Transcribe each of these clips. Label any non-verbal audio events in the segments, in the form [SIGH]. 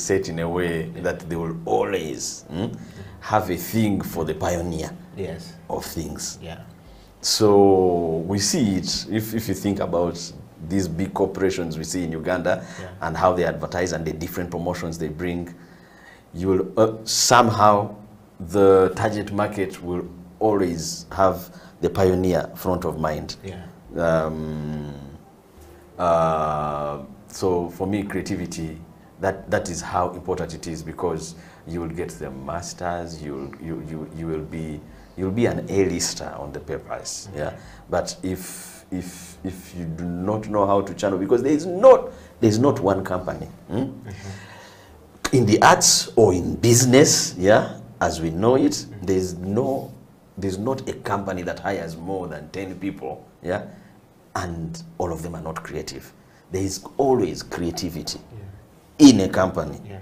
set in a way that they will always mm, have a thing for the pioneer Yes. of things. Yeah. So we see it if, if you think about these big corporations we see in Uganda Yeah. and how they advertise and the different promotions they bring, you will uh, somehow the target market will always have the pioneer front of mind. Yeah. Um, uh, so for me, creativity that that is how important it is because you will get the masters. you'll you you you will be you'll be an A-lister on the papers. Mm-hmm. Yeah, but if if if you do not know how to channel because there is not there is not one company. hmm? Mm-hmm. in the arts or in business, yeah, as we know it, mm-hmm. there's no, there's not a company that hires more than 10 people, yeah, and all of them are not creative. There is always creativity in a company. Yeah.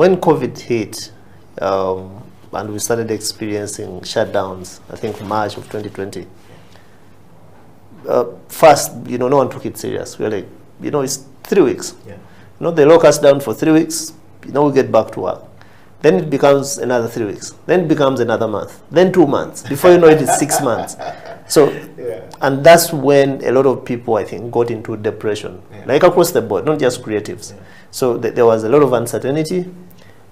When COVID hit, um, and we started experiencing shutdowns, I think March of 2020. Uh, first, you know, no one took it serious. We were like, you know, it's three weeks. Yeah. You know, they lock us down for three weeks. You know, we get back to work. Then it becomes another three weeks. Then it becomes another month. Then two months. Before you know it, it's six [LAUGHS] months. So, and that's when a lot of people, I think, got into depression, like across the board, not just creatives. So th- there was a lot of uncertainty.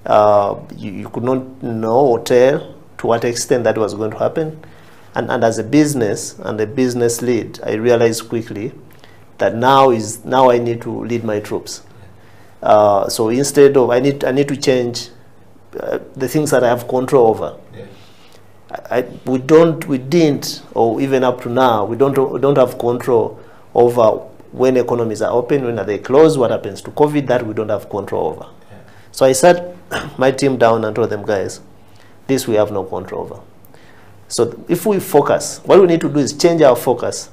Uh, you, you could not know or tell to what extent that was going to happen. And, and as a business and a business lead, I realized quickly that now is now I need to lead my troops. Uh, so instead of I need I need to change uh, the things that I have control over. I, I- we don't we didn't or even up to now we don't we don't have control over when economies are open when are they closed what happens to COVID that we don't have control over. So I sat [CLEARS THROAT] my team down and told them guys, this we have no control over. So if we focus, what we need to do is change our focus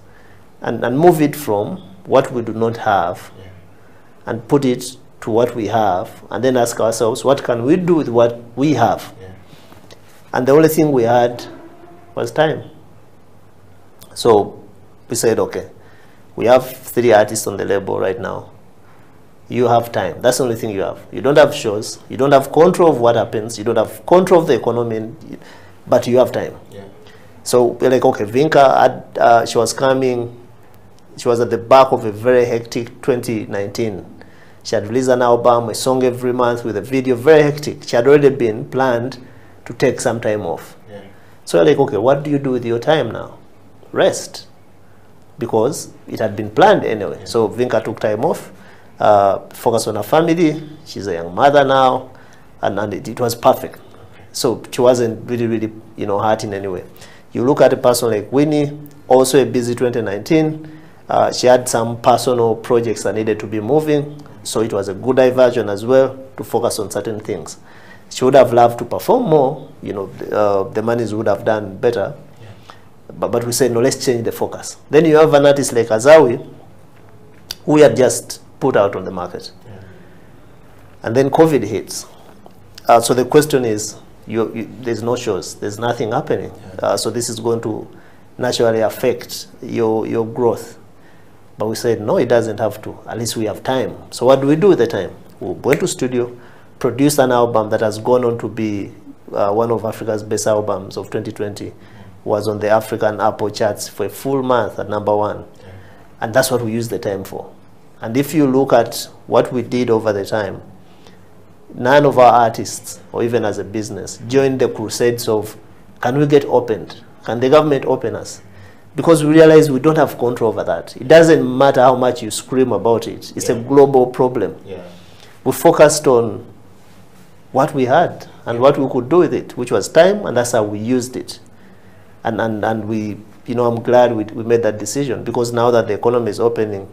and, and move it from what we do not have and put it to what we have and then ask ourselves what can we do with what we have? And the only thing we had was time. So we said okay we have three artists on the label right now you have time that's the only thing you have you don't have shows you don't have control of what happens you don't have control of the economy but you have time Yeah. so we're like, okay, Vinka, had, uh, she was coming, she was at the back of a very hectic 2019. She had released an album, a song every month with a video, very hectic. She had already been planned to take some time off. Yeah. So we're like, okay, what do you do with your time now? Rest. Because it had been planned anyway. So Vinka took time off, uh, focused on her family. She's a young mother now, and, and it, it was perfect. So she wasn't really, really, you know, hurt in any way. You look at a person like Winnie, also a busy 2019. Uh, she had some personal projects that needed to be moving, so it was a good diversion as well to focus on certain things. She would have loved to perform more, you know, the, uh, the monies would have done better. But, but we said, no, let's change the focus. Then you have an artist like Azawi, who had just put out on the market. And then COVID hits. Uh, so the question is, you, you, there's no shows, there's nothing happening. Uh, so this is going to naturally affect your, your growth. But we said, no, it doesn't have to. At least we have time. So what do we do with the time? We went to studio, produced an album that has gone on to be uh, one of Africa's best albums of 2020. Was on the African Apple charts for a full month at number one. And that's what we use the time for. And if you look at what we did over the time, none of our artists, or even as a business, joined the crusades of can we get opened? Can the government open us? Because we realize we don't have control over that. It doesn't matter how much you scream about it, it's a global problem. We focused on what we had and what we could do with it, which was time, and that's how we used it. And, and, and we, you know, I'm glad we, we made that decision because now that the economy is opening,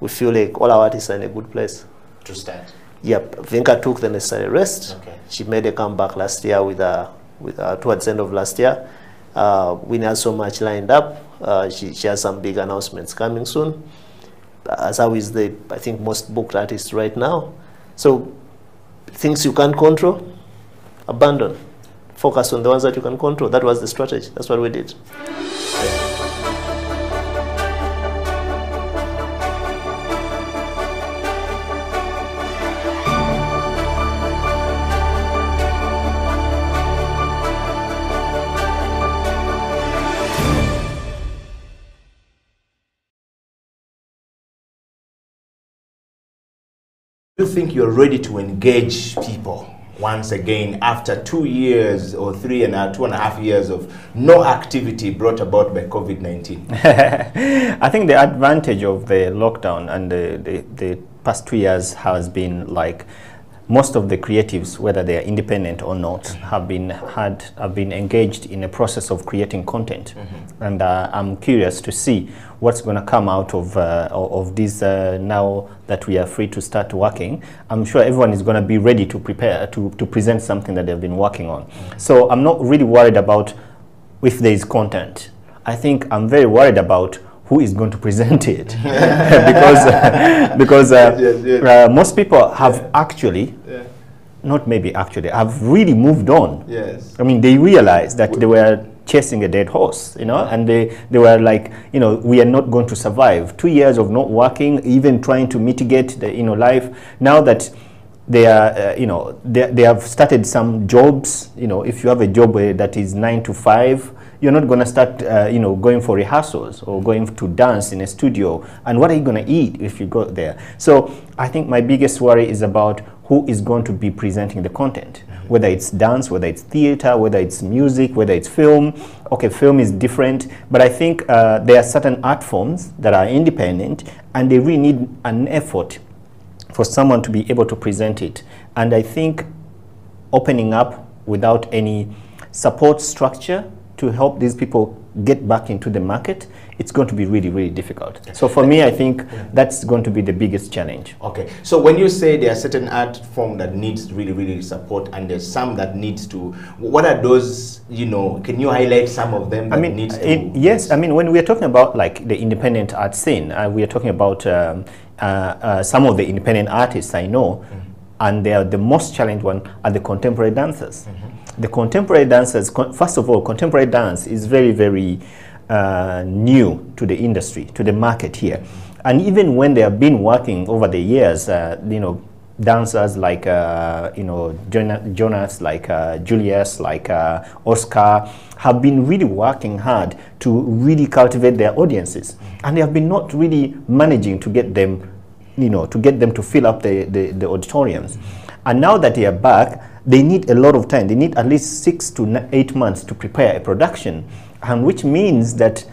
we feel like all our artists are in a good place. to start. Yep, Vinka took the necessary rest. Okay. She made a comeback last year with a, with a, towards the end of last year. Uh, we had so much lined up. Uh, she, she has some big announcements coming soon. Azawi is the, I think, most booked artists right now. So things you can't control, abandon. Focus on the ones that you can control. That was the strategy. That's what we did. Think you're ready to engage people once again after two years or three and a, two and a half years of no activity brought about by COVID 19? [LAUGHS] I think the advantage of the lockdown and the, the, the past two years has been like most of the creatives, whether they are independent or not, have been had have been engaged in a process of creating content, and uh, I'm curious to see what's going to come out of uh, of this uh, now that we are free to start working. I'm sure everyone is going to be ready to prepare to to present something that they've been working on. So I'm not really worried about if there is content. I think I'm very worried about who is going to present [LAUGHS] it? Because [LAUGHS] because uh, Yes, yes. uh, most people have actually not maybe actually have really moved on. Yes. i mean they realized that they were chasing a dead horse you know and they they were like you know we are not going to survive. Two years of not working even trying to mitigate the you know life. Now that they are uh, you know they, they have started some jobs you know if you have a job uh, that is nine to five you're not going to start uh, you know going for rehearsals or going to dance in a studio. And what are you going to eat if you go there? So i think my biggest worry is about who is going to be presenting the content whether it's dance whether it's theater whether it's music whether it's film. Okay film is different but i think uh, there are certain art forms that are independent and they really need an effort for someone to be able to present it. And I think opening up without any support structure to help these people get back into the market, it's going to be really, really difficult. So for me, I think that's going to be the biggest challenge. Okay, so when you say there are certain art form that needs really, really support, and there's some that needs to, what are those? You know, can you highlight some of them that I mean, needs to? it- yes. I mean, when we are talking about like the independent art scene, uh, we are talking about um, uh, uh, some of the independent artists I know, and they are the most challenged one are the contemporary dancers. The contemporary dancers, con- first of all, contemporary dance is very, very uh, new to the industry, to the market here, and even when they have been working over the years, uh, you know, dancers like uh, you know Jonas, like uh, Julius, like uh, Oscar, have been really working hard to really cultivate their audiences, and they have been not really managing to get them, you know, to get them to fill up the, the, the auditoriums. And now that they are back, they need a lot of time. They need at least six to eight months to prepare a production, and which means that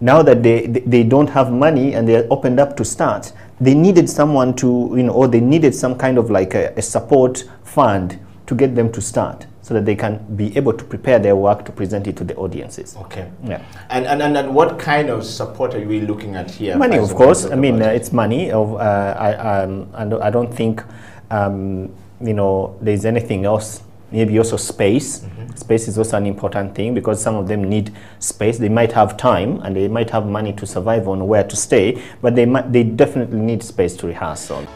now that they, they, don't have money and they're opened up to start, they needed someone to, you know, or they needed some kind of like a, a support fund to get them to start so that they can be able to prepare their work to present it to the audiences. Okay. Yeah. And, and, and, and what kind of support are we looking at here? Money, of course. I mean, uh, it's money. Of uh, I, um, I don't- I don't think um, you know there's anything else. Maybe also space. Space is also an important thing because some of them need space. They might have time and they might have money to survive on where to stay, but they might, they definitely need space to rehearse on.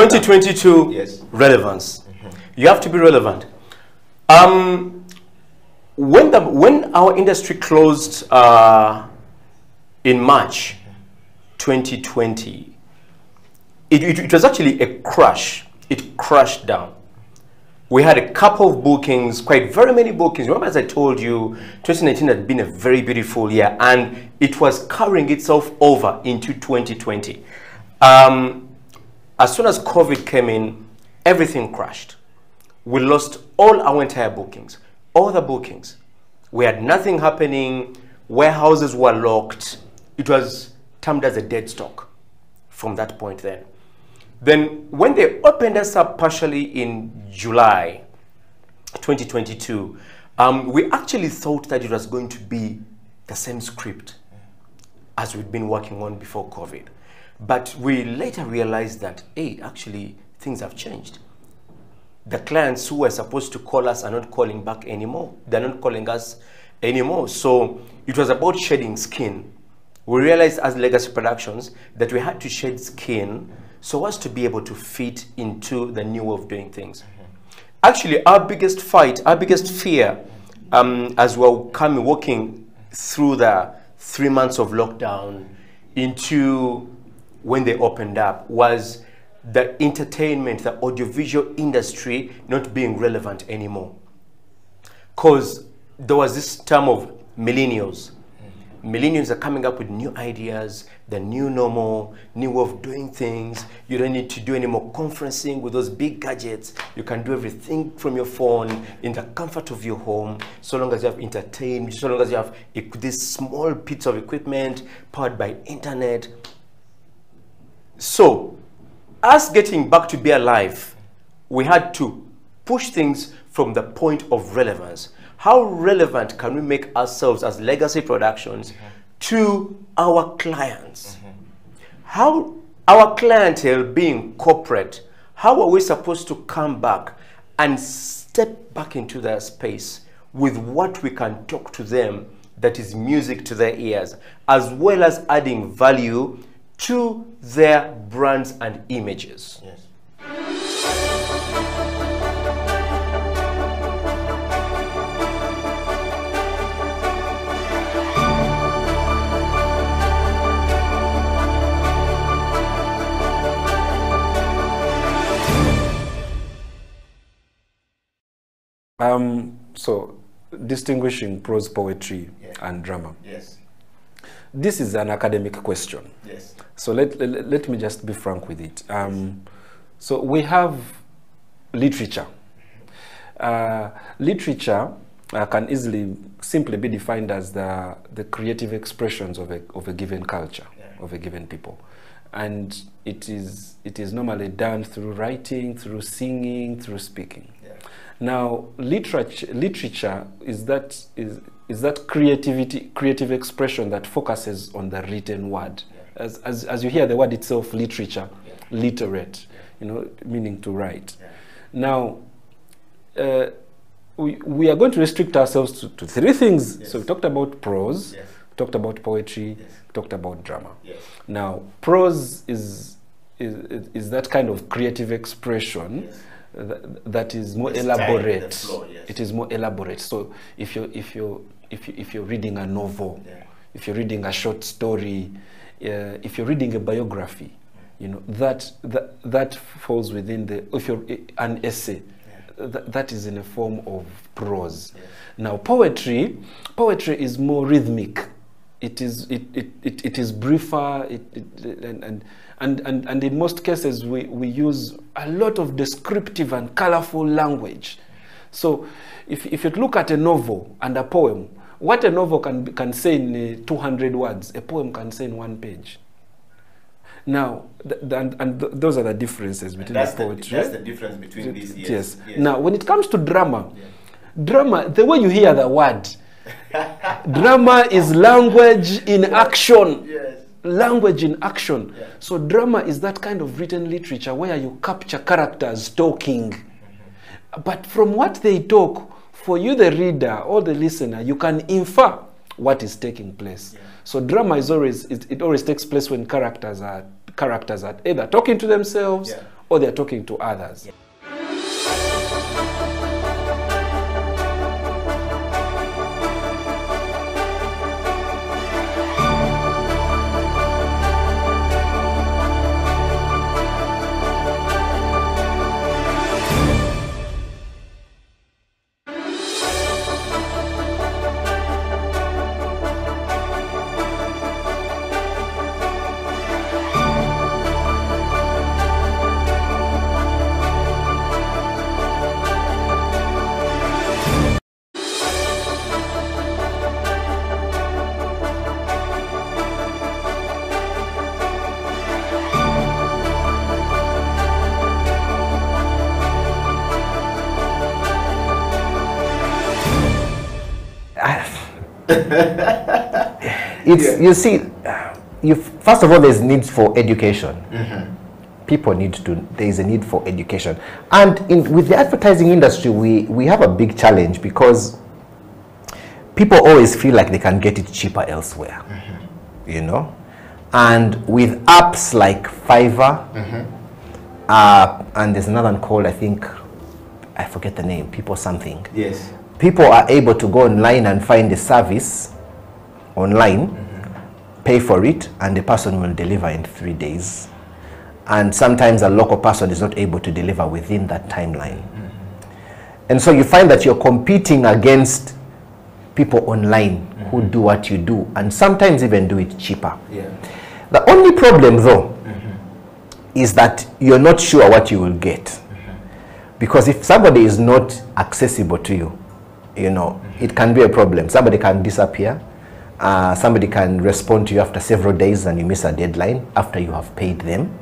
Twenty twenty two Yes. relevance. You have to be relevant. Um, when the when our industry closed uh, in March 2020, it, it, it was actually a crash. It crashed down. We had a couple of bookings, quite very many bookings. Remember, as I told you, 2019 had been a very beautiful year, and it was carrying itself over into 2020. Um, as soon as COVID came in, everything crashed. We lost all our entire bookings, all the bookings. We had nothing happening. Warehouses were locked. It was termed as a dead stock from that point then. Then when they opened us up partially in July 2022, um, we actually thought that it was going to be the same script as we'd been working on before COVID. But we later realized that, hey, actually, things have changed. The clients who were supposed to call us are not calling back anymore. They're not calling us anymore. So it was about shedding skin. We realized as Legacy Productions that we had to shed skin so as to be able to fit into the new way of doing things. Actually, our biggest fight, our biggest fear, um, as we we're coming walking through the three months of lockdown into when they opened up, was the entertainment, the audiovisual industry not being relevant anymore. Because there was this term of millennials. Millennials are coming up with new ideas, the new normal, new way of doing things. You don't need to do any more conferencing with those big gadgets. You can do everything from your phone in the comfort of your home, so long as you have entertainment, so long as you have this small piece of equipment powered by internet. So, us getting back to be alive, we had to push things from the point of relevance. How relevant can we make ourselves as legacy productions mm-hmm. to our clients? Mm-hmm. How our clientele being corporate, how are we supposed to come back and step back into their space with what we can talk to them that is music to their ears, as well as adding value to their brands and images? Yes. Um, so, distinguishing prose poetry Yeah. and drama. Yes. This is an academic question. Yes. So, let, let, let me just be frank with it. Um, so, we have literature. Uh, literature uh, can easily simply be defined as the, the creative expressions of a, of a given culture, Yeah. of a given people. And it is, it is normally done through writing, through singing, through speaking. Yeah. Now, literature, literature is that is, is that creativity, creative expression that focuses on the written word. Yeah. As, as, as you hear the word itself, literature, Yeah. literate, you know, meaning to write. Yeah. Now, uh, we, we are going to restrict ourselves to, to three things. Yes. So we talked about prose, Yes. talked about poetry, Yes. talked about drama. Now, prose is, is, is that kind of creative expression that, that is more the elaborate. yes. It is more elaborate. So if you're, if you're, if you, if you're reading a novel, Yeah. if you're reading a short story, uh, if you're reading a biography, you know that that that falls within the if you're an essay, Yeah. th- that is in a form of prose. Yes. Now poetry, poetry is more rhythmic. It is it, it, it, it is briefer. It, it, and, and and and and in most cases we, we use a lot of descriptive and colorful language. So if if you look at a novel and a poem, what a novel can can say in uh, 200 words, a poem can say in one page. Now, th- and, and th- those are the differences between the the, poetry. that's the difference between these. Yes. Yes. Now, when it comes to drama, Yeah. drama, the way you hear the word, drama is language in action. Yes. Language in action. Yeah. So, drama is that kind of written literature where you capture characters talking. But from what they talk, for you, the reader or the listener, you can infer what is taking place. Yeah. So drama is always it, it always takes place when characters are characters are either talking to themselves Yeah. or they're talking to others. [LAUGHS] it's you see, you first of all, there's needs for education. Mm-hmm. People need to. There is a need for education, and in, with the advertising industry, we we have a big challenge because people always feel like they can get it cheaper elsewhere. Mm-hmm. You know, and with apps like Fiverr, mm-hmm. uh, and there's another one called I think I forget the name. People something Yes. People are able to go online and find a service online, pay for it, and the person will deliver in three days. And sometimes a local person is not able to deliver within that timeline. And so you find that you're competing against people online who mm-hmm. do what you do, and sometimes even do it cheaper. Yeah. The only problem, though, mm-hmm. is that you're not sure what you will get. Mm-hmm. Because if somebody is not accessible to you, you know, it can be a problem. Somebody can disappear. Uh, somebody can respond to you after several days and you miss a deadline after you have paid them.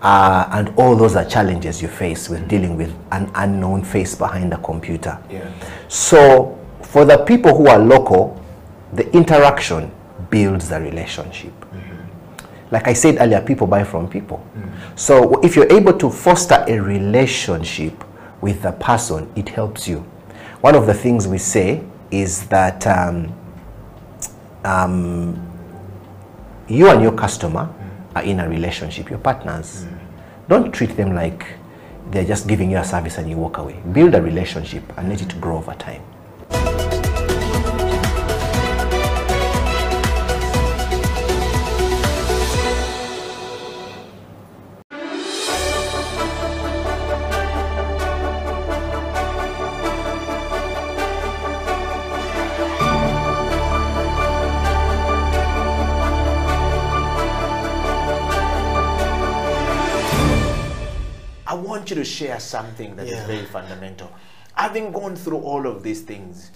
Uh, and all those are challenges you face with dealing with an unknown face behind a computer. Yeah. So, for the people who are local, the interaction builds the relationship. Like I said earlier, people buy from people. So, if you're able to foster a relationship with the person, it helps you. One of the things we say is that um, um, you and your customer are in a relationship, your partners. Don't treat them like they're just giving you a service and you walk away. Build a relationship and let it grow over time. To share something that is Yeah. very fundamental. Having gone through all of these things,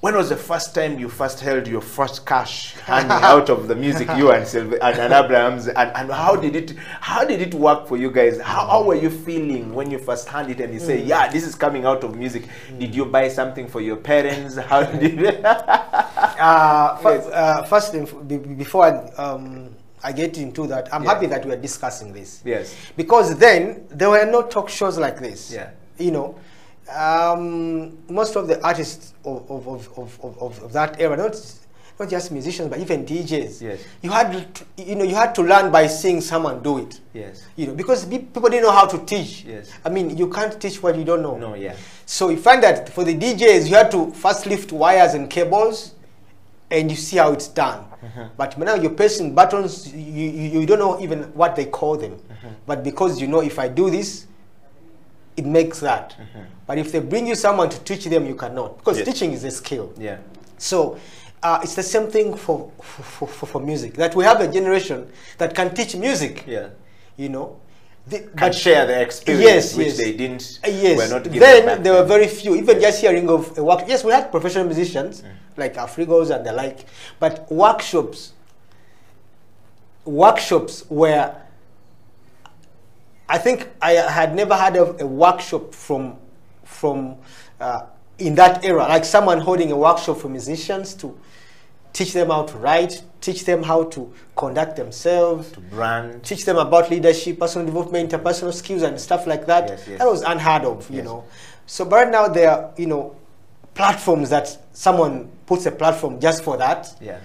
when was the first time you first held your first cash [LAUGHS] hanging out of the music you and Sylv- and, and Abrahams and, and how did it how did it work for you guys? How, how were you feeling when you first hand it and you say, Yeah, this is coming out of music? Did you buy something for your parents? How did [LAUGHS] Uh, fir- uh, first, thing, f- be- be- before I, um, I get into that, I'm Yeah. happy that we are discussing this. Yes. Because then there were no talk shows like this. Yeah. You know, um, most of the artists of, of, of, of, of, that era, not not just musicians, but even DJs. Yes. You had to, you know you had to learn by seeing someone do it. Yes. You know, because people didn't know how to teach. Yes. I mean, you can't teach what you don't know. No, yeah. So you find that for the DJs, you had to first lift wires and cables, and you see how it's done. But now you're pressing buttons, you, you, you don't know even what they call them. But because you know if I do this, it makes that. But if they bring you someone to teach them, you cannot. Because Yes. teaching is a skill. Yeah. So uh, it's the same thing for, for, for, for music. That we have a generation that can teach music. Yeah. You know. The- Can share the experience Yes, which yes. they didn't Uh, yes. were not then there were very few. Even just hearing of a work. Yes, we had professional musicians like Afrigos and the like, but workshops. Workshops where I think I had never heard of a workshop from from uh, in that era, like someone holding a workshop for musicians to teach them how to write, teach them how to conduct themselves, to brand. teach them about leadership, personal development, interpersonal skills, and stuff like that. Yes, yes. That was unheard of, you Yes. know. So, but right now there are, you know, platforms that someone puts a platform just for that. Yeah.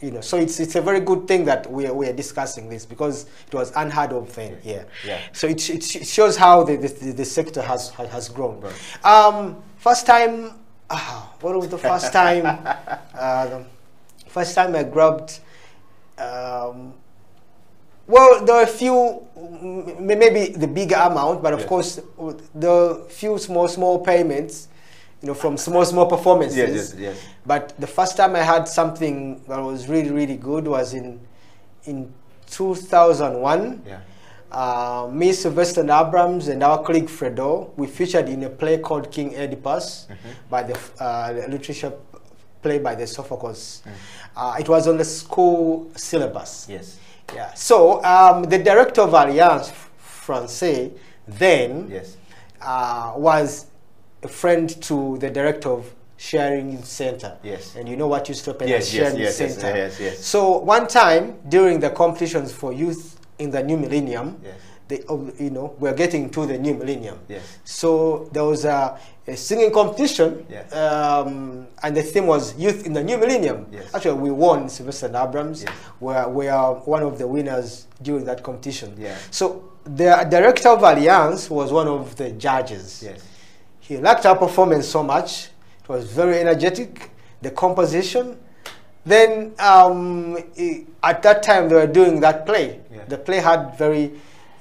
You know, so it's it's a very good thing that we are, we are discussing this because it was unheard of then. Yeah. Yeah. So it, it, shows how the, the, the sector has has, grown. Right. Um, first time, ah, what was the first [LAUGHS] time? uh, the first time I grabbed. Um, well, there are a few, maybe the bigger amount, but of Yes. course, the few small, small payments, you know, from small, small performances. Yes, yes, yes. But the first time I had something that was really, really good was in in 2001. Yeah. Uh, me, Sylvester Abramz, and our colleague Fredo, we featured in a play called King Oedipus by the uh, the literature play by the Sophocles. Uh, it was on the school syllabus. Yes. Yeah. So um, the director of Alliance Francaise then Yes. uh, was a friend to the director of sharing center. Yes. And you know what used to happen Yes, at yes, sharing yes, yes, center. yes, yes. So one time during the competitions for youth in the new millennium, Yes. they, oh, you know, we're getting to the new millennium. Yes. So there was a, a singing competition, Yes. um, and the theme was youth in the new millennium. Yes. Actually, we won Sylvester and Abramz. Yes. Were, we are one of the winners during that competition. Yeah. So the director of Alliance was one of the judges. Yes. He liked our performance so much. It was very energetic. The composition. Then um, at that time they were doing that play. Yeah. The play had very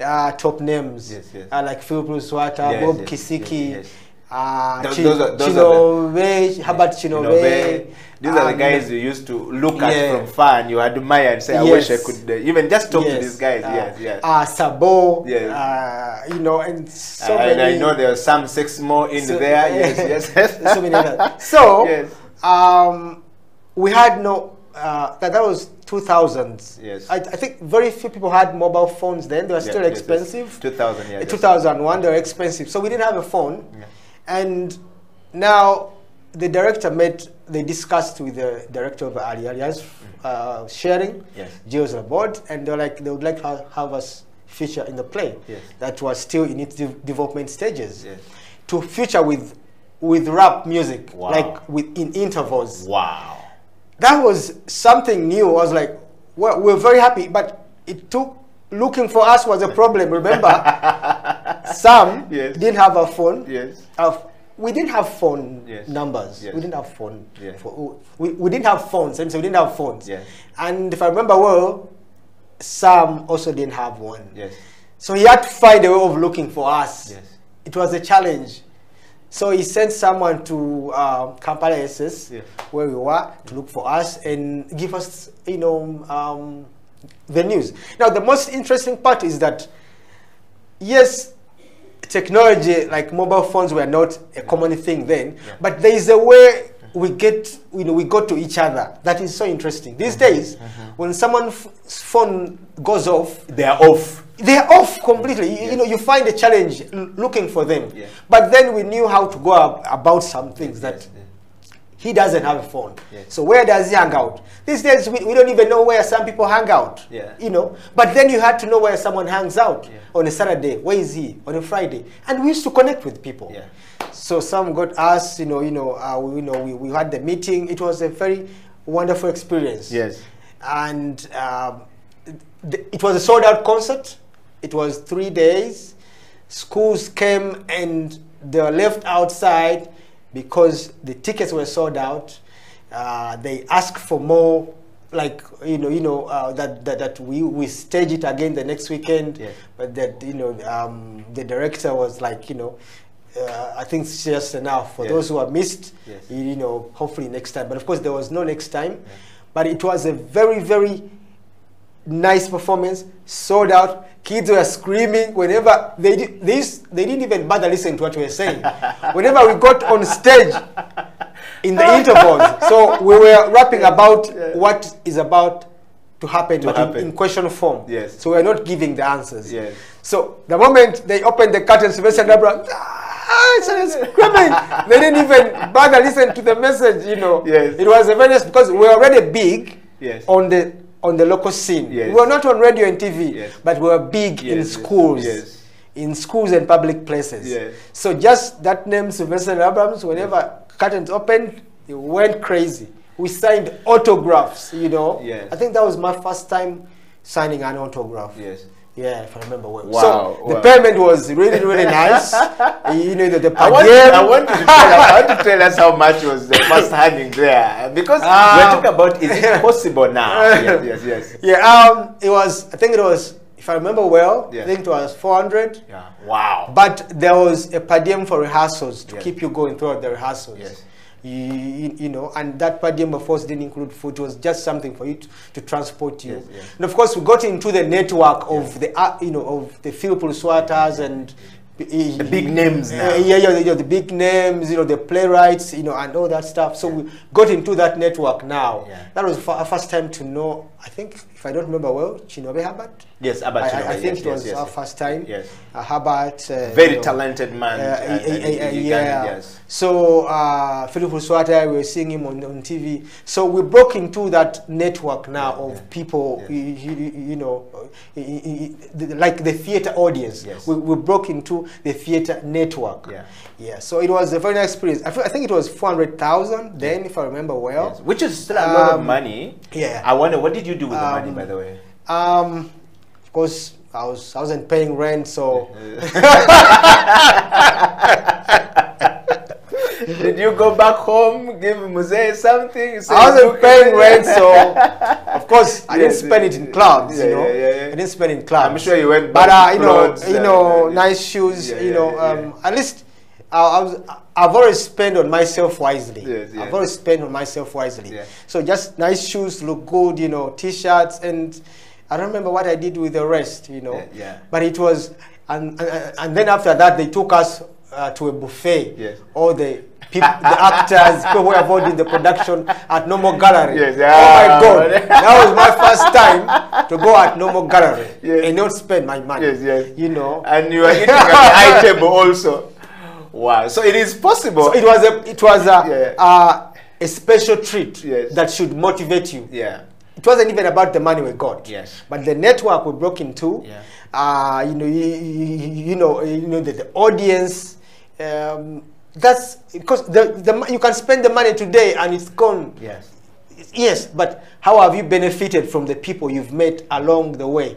uh, top names Yes, yes. Uh, like Philip Luswata, Yes, Bob Kisiki. Uh, Chi- those are- those are Kinobe, Herbert Kinobe. Kinobe. These are the um, guys you used to look at yeah. from far and you admire and say, I wish I could uh, even just talk to these guys. uh, yes, yes. Uh, Sabo, Yes. uh, you know, and so and many. I know there are some six more in So- there. Yes, yes. [LAUGHS] so many others. [LAUGHS] So, Yes. um, we had no. Uh, that, that was 2000s. Yes. I, I think very few people had mobile phones then. They were still yes, yes. expensive. 2000, yeah. In yes. 2001, they were expensive. So we didn't have a phone. Yeah. And now the director met, they discussed with the director of Ali Alliance uh, sharing. Mm. Yes. Geo's on board. And they're like, they would like to have, us feature in the play. Yes. That was still in its de- development stages. Yes. To feature with with rap music, Wow. like with in intervals. Wow. That was something new. I was like, well, we're very happy, but it took looking for us was a problem. Remember, [LAUGHS] some Yes. didn't have a phone. Yes. We didn't have phone Yes. numbers. Yes. We didn't have phone. Yeah. We, we didn't have phones, and so we didn't have phones. And if I remember well, Sam also didn't have one. Yes. So he had to find a way of looking for us. Yes. It was a challenge. So he sent someone to um, Kampala SS, Yes. where we were, to look for us and give us, you know, um, the news. Now, the most interesting part is that, yes, technology like mobile phones were not a common thing then, Yeah. but there is a way we get, you know, we go to each other. That is so interesting. These Mm-hmm. days, when someone's phone goes off, They are off. they're off completely. You, you know, you find a challenge l- looking for them. Yeah. But then we knew how to go ab- about some things that yes. He doesn't have a phone. Yes. So where does he hang out? These days we, we don't even know where some people hang out. Yeah. You know, but then you had to know where someone hangs out Yeah. on a Saturday. Where is he? On a Friday, and we used to connect with people. Yeah. So some got us. You know, you know, uh, we, you know, we, we had the meeting. It was a very wonderful experience. Yes. And um, th- it was a sold out concert. It was three days. Schools came and they were left outside because the tickets were sold out. Uh, they asked for more, like you know, you know uh, that, that that we we stage it again the next weekend. Yes. But that you know, um, the director was like, you know, uh, I think it's just enough for those who have missed. Yes. You, you know, hopefully next time. But of course, there was no next time. But it was a very very nice performance, sold out. Kids were screaming whenever they did, they, used, they didn't even bother listening to what we were saying. [LAUGHS] whenever we got on stage in the intervals, so we were rapping about what is about to happen, To but happen. In, in question form. Yes. So we're not giving the answers. Yes. So the moment they opened the curtain, Sylvester ah, [LAUGHS] screaming. they didn't even bother listen to the message. You know. Yes. It was a very because we were already big Yes. on the on the local scene. Yes. We were not on radio and TV, Yes. but we were big in Yes, yes, schools. yes. In schools and public places. So just that name, Sylvester Abramz, whenever curtains opened, they went crazy. We signed autographs, you know. I think that was my first time signing an autograph. Yes. Yeah, if I remember well. Wow, so the payment was really, really [LAUGHS] nice. you know, the, the I want, I want you to tell us, I want to tell us how much was the first [LAUGHS] hanging there because Ah. we're talking about is it possible now? [LAUGHS] yes, yes, yes. Yeah, um, it was. I think it was. If I remember well, Yeah. I think it was 400. Yeah. Wow. But there was a per diem for rehearsals to Yes. keep you going throughout the rehearsals. Yes. You, you, you know, and that per diem, of course, didn't include food. It was just something for you to, to transport you. Yes, yes. And of course, we got into the network of the, uh, you know, of the Philip Swatters and The big names now. Uh, yeah, yeah, the, big names, you know, the playwrights, you know, and all that stuff. So we got into that network now. Yeah. That was for our first time to know I think, if I don't remember well, Kinobe Herbert. Yes, Herbert I, I- think yes, it was yes, our yes. first time. Yes. Uh, Herbert. Uh, Very you know, talented man. uh, uh, yeah. Yes. So uh, Philip Luswata, we were seeing him on, on TV. So we broke into that network now of people, you, you, know, like the theater audience. Yes. We, we broke into the theater network. Yeah. Yeah. So it was a very nice experience. I, think it was four hundred thousand then, if I remember well. Which is still a lot of Um, money. yeah. I wonder, what did you do with the money, Um, by the way? Um, of course, I was I wasn't paying rent, so [LAUGHS] Did you go back home, give Muse something? I wasn't paying rent, so [LAUGHS] of course I didn't spend it in clubs. yeah, you know, yeah, yeah. I didn't spend it in clubs. I'm sure you went but uh, you know, you know, nice shoes. you know, um, at least uh, I was. I've always spent on myself wisely. Yes, yes. I've always spent on myself wisely. So just nice shoes, look good. You know, t-shirts, and I don't remember what I did with the rest. You know, Yeah, yeah. but it was, and and, and then after that they took us uh, to a buffet. Yes. All the people, the [LAUGHS] actors, people who are involved in the production at Nommo Gallery. Yes, Oh my God, [LAUGHS] that was my first time to go at Nommo Gallery Yes. and not spend my money. Yes, yes. You know. And you were eating at the high table also. Wow. So it is possible. So it was a it was a Yeah. uh, a special treat Yes. that should motivate you. yeah. It wasn't even about the money we got. Yes. But the network we broke into, Yeah. uh, you know, you, you, know, you know, the, the audience. Um, that's because the, the you can spend the money today and it's gone. Yes. Yes, but how have you benefited from the people you've met along the way?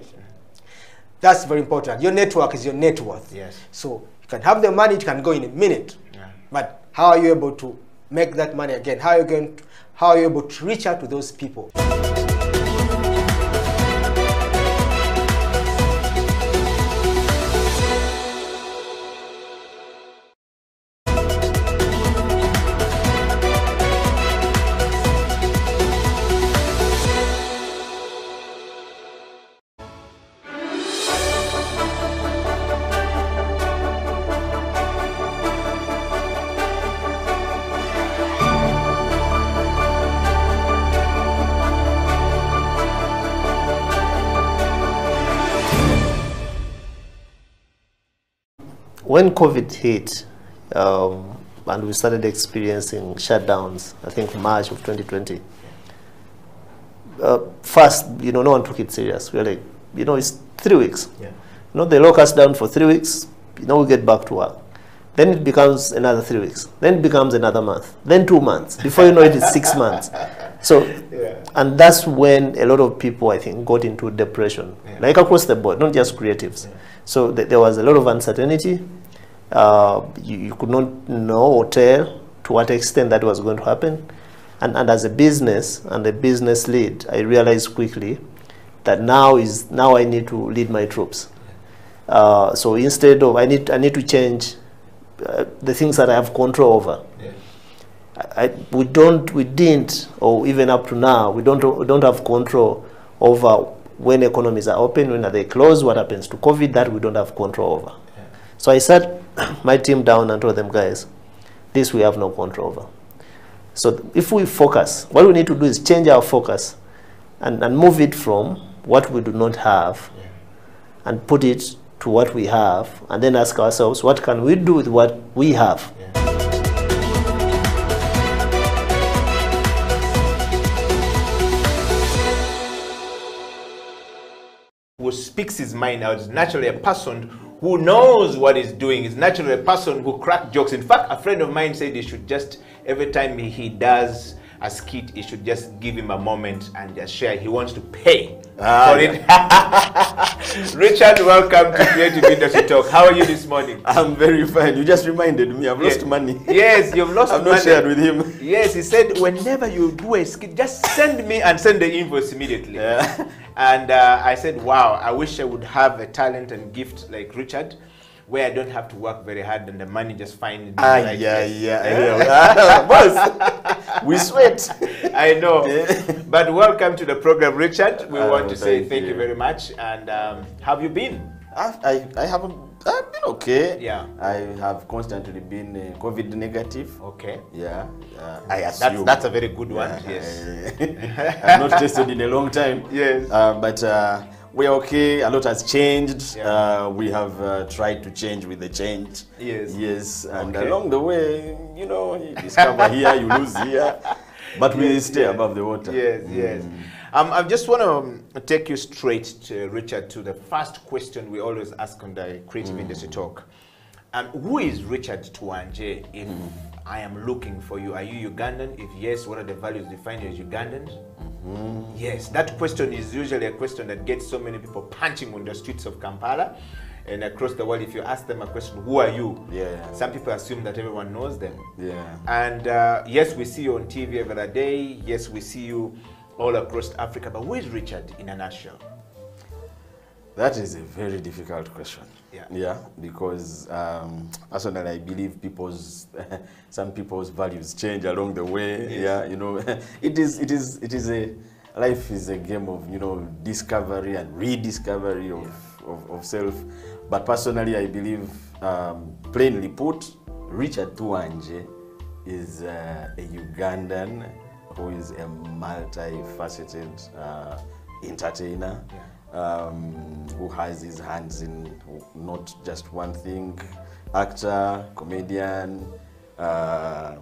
That's very important. Your network is your net worth. Yes. So you can have the money, it can go in a minute. Yeah. But how are you able to make that money again? How are you going to, how are you able to reach out to those people? When COVID hit um, and we started experiencing shutdowns, I think March of 2020, uh, first, you know, no one took it serious. We were like, you know, it's three weeks. Yeah. You know, they lock us down for three weeks, you know, we get back to work. Then it becomes another three weeks. Then it becomes another month. Then two months. Before you know it, it's six [LAUGHS] months. So, Yeah. and that's when a lot of people, I think, got into depression, Yeah. like across the board, not just creatives. So th- there was a lot of uncertainty. Uh, you, you could not know or tell to what extent that was going to happen. And, and as a business and a business lead, I realized quickly that now is now I need to lead my troops. Uh, so instead of I need I need to change uh, the things that I have control over. Yeah. I, we don't, we didn't, or even up to now, we don't, we don't have control over when economies are open, when are they closed, what happens to COVID, that we don't have control over. So I sat [COUGHS] my team down and told them, guys, this we have no control over. So if we focus, what we need to do is change our focus and, and move it from what we do not have and put it to what we have, and then ask ourselves, what can we do with what we have? who speaks his mind out is naturally a person who knows what he's doing. Is naturally a person who cracks jokes. In fact a friend of mine said he should just every time he, he does a skit he should just give him a moment and just share he wants to pay ah, for yeah. it [LAUGHS] richard welcome to creative industry talk how are you this morning I'm very fine. You just reminded me. I've lost Yeah. money. yes you've lost I've [LAUGHS] money I've not shared with him. Yes, he said whenever you do a skit, just send me and send the invoice immediately. Yeah. And uh, I said, wow, I wish I would have a talent and gift like Richard, where I don't have to work very hard and the money just finds me. Ah, like yeah, this. yeah, yeah. [LAUGHS] [LAUGHS] Boss, we sweat. I know. Yeah. But welcome to the program, Richard. We Ah, want to say thank thank you. you. very much. And um, how have you been? I, I, I haven't. I've been okay. Yeah. I have constantly been uh, COVID negative. Okay. Yeah. Uh, I that's, assume. that's a very good one. Yeah, Yes. [LAUGHS] I, have not tested in a long time. Yes. Uh, but uh, we're okay. A lot has changed. Yeah. Uh, we have uh, tried to change with the change. Yes. Yes. And Okay. along the way, you know, you discover here, you lose here. But we stay yes. above the water. Yes, yes. Um, I just want to um, take you straight, to, Richard, to the first question we always ask on the Creative Industry Talk. Um, who is Richard Tuwangye if I am looking for you? Are you Ugandan? If yes, what are the values defined you as Ugandans? Yes, that question is usually a question that gets so many people punching on the streets of Kampala and across the world. If you ask them a question, who are you? Yeah. Some people assume that everyone knows them. Yeah. And uh, yes, we see you on TV every other day. Yes, we see you all across Africa. But where is Richard in a nutshell? That is a very difficult question. Yeah. Yeah, because um, personally, I believe people's [LAUGHS] some people's values change along the way. Yes. Yeah, you know, [LAUGHS] it is it is it is a life is a game of you know discovery and rediscovery of of, of self. But personally, I believe, um, plainly put, Richard Tuwangye is uh, a Ugandan who is a multifaceted uh, entertainer um, who has his hands in not just one thing actor, comedian. Uh,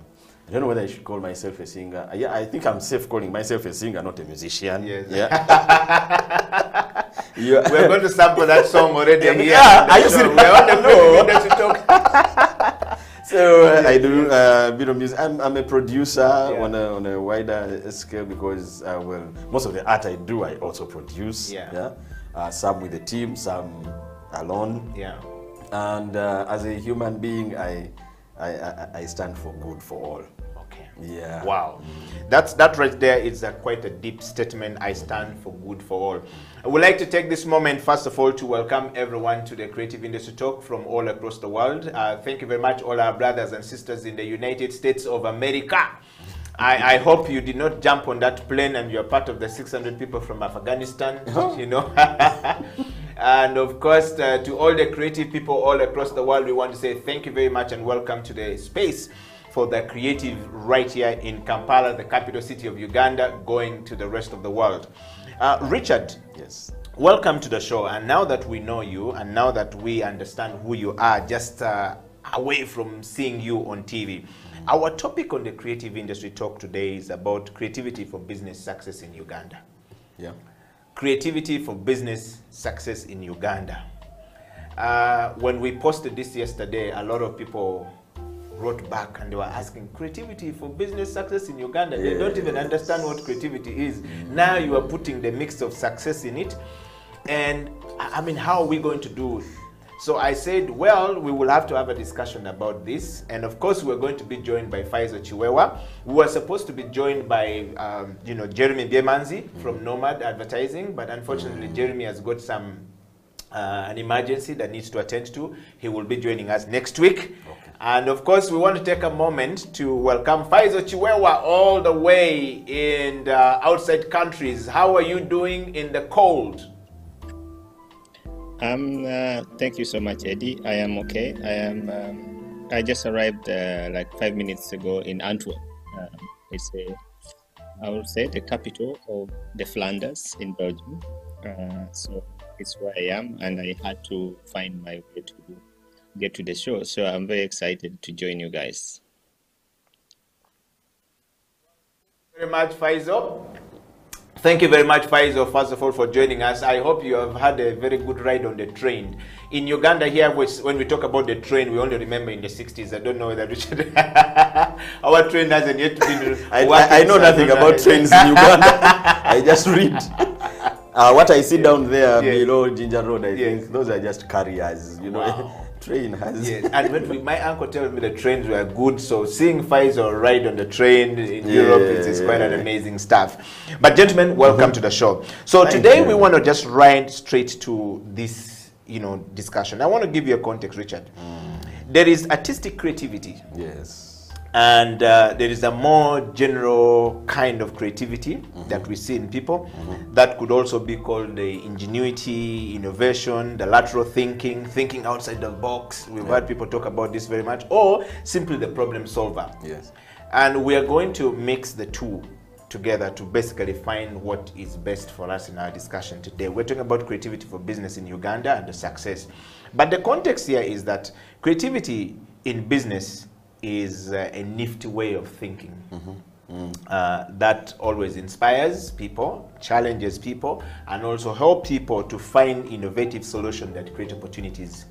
I don't know whether I should call myself a singer. Uh, Yeah, I think I'm safe calling myself a singer, not a musician. Yes. [LAUGHS] Yeah. We're going to sample that song already. Yeah, yeah, are you serious? We're on the No. Creative to Talk. So uh, I do uh, a bit of music. I'm, I'm a producer Yeah. on, a, on a wider scale because, uh, well, most of the art I do, I also produce. Yeah. Uh, some with a team, some alone. Yeah. And uh, as a human being, I, I, I, I stand for good for all. Yeah. Wow. That's that right there is a, quite a deep statement. I stand for good for all. I would like to take this moment, first of all, to welcome everyone to the Creative Industry Talk from all across the world. Uh, thank you very much, all our brothers and sisters in the United States of America. I, I hope you did not jump on that plane and you're part of the 600 people from Afghanistan, [LAUGHS] you know. [LAUGHS] and of course, uh, to all the creative people all across the world, we want to say thank you very much and welcome to the space for the creative right here in Kampala, the capital city of Uganda, going to the rest of the world. Uh, Richard, Yes. welcome to the show. And now that we know you, and now that we understand who you are, just uh, away from seeing you on TV, our topic on the creative industry talk today is about creativity for business success in Uganda. Yeah. Creativity for business success in Uganda. Uh, when we posted this yesterday, a lot of people wrote back and they were asking creativity for business success in Uganda. They don't even understand what creativity is. Now you are putting the mix of success in it. And I mean, how are we going to do it? So I said, well, we will have to have a discussion about this. And of course, we're going to be joined by Faisal Kiwewa. We were supposed to be joined by, um, you know, Jeremy Biemanzi from Nomad Advertising, but unfortunately, Jeremy has got some uh, an emergency that needs to attend to. He will be joining us next week. And of course, we want to take a moment to welcome Faisal Kiwewa all the way in the outside countries. How are you doing in the cold? Um, uh, thank you so much, Eddie. I am okay. I am. Um, I just arrived uh, like five minutes ago in Antwerp. Um, it's a, I would say, the capital of the Flanders in Belgium. Uh, so it's where I am, and I had to find my way to get to the show. So I'm very excited to join you guys. very much, Faisal. Thank you very much, Faisal, first of all, for joining us. I hope you have had a very good ride on the train. In Uganda, here, when we talk about the train, we only remember in the 60s. I don't know whether Richard. [LAUGHS] Our train hasn't yet been. [LAUGHS] I, I, I know so nothing don't know. about trains in Uganda. [LAUGHS] I just read. Uh, what I see down there Yes. below Jinja Road, I Yes. think those are just carriers. You know, Wow. Train has. Yes, and when we, my uncle tells me the trains were good, so seeing Faisal ride on the train in Europe is, is quite an Yeah. amazing stuff. But gentlemen, welcome mm-hmm. to the show. So Thank today you. we want to just ride straight to this, you know, discussion. I want to give you a context, Richard. Mm. There is artistic creativity, Yes. And uh, there is a more general kind of creativity that we see in people. That could also be called the ingenuity innovation the lateral thinking thinking outside the box. We've heard people talk about this very much. Or simply the problem solver. Yes. and we are going to mix the two together to basically find what is best for us in our discussion today. We're talking about creativity for business in Uganda and the success. But the context here is that creativity in business is uh, a nifty way of thinking. Uh, that always inspires people, challenges people, and also help people to find innovative solutions that create opportunities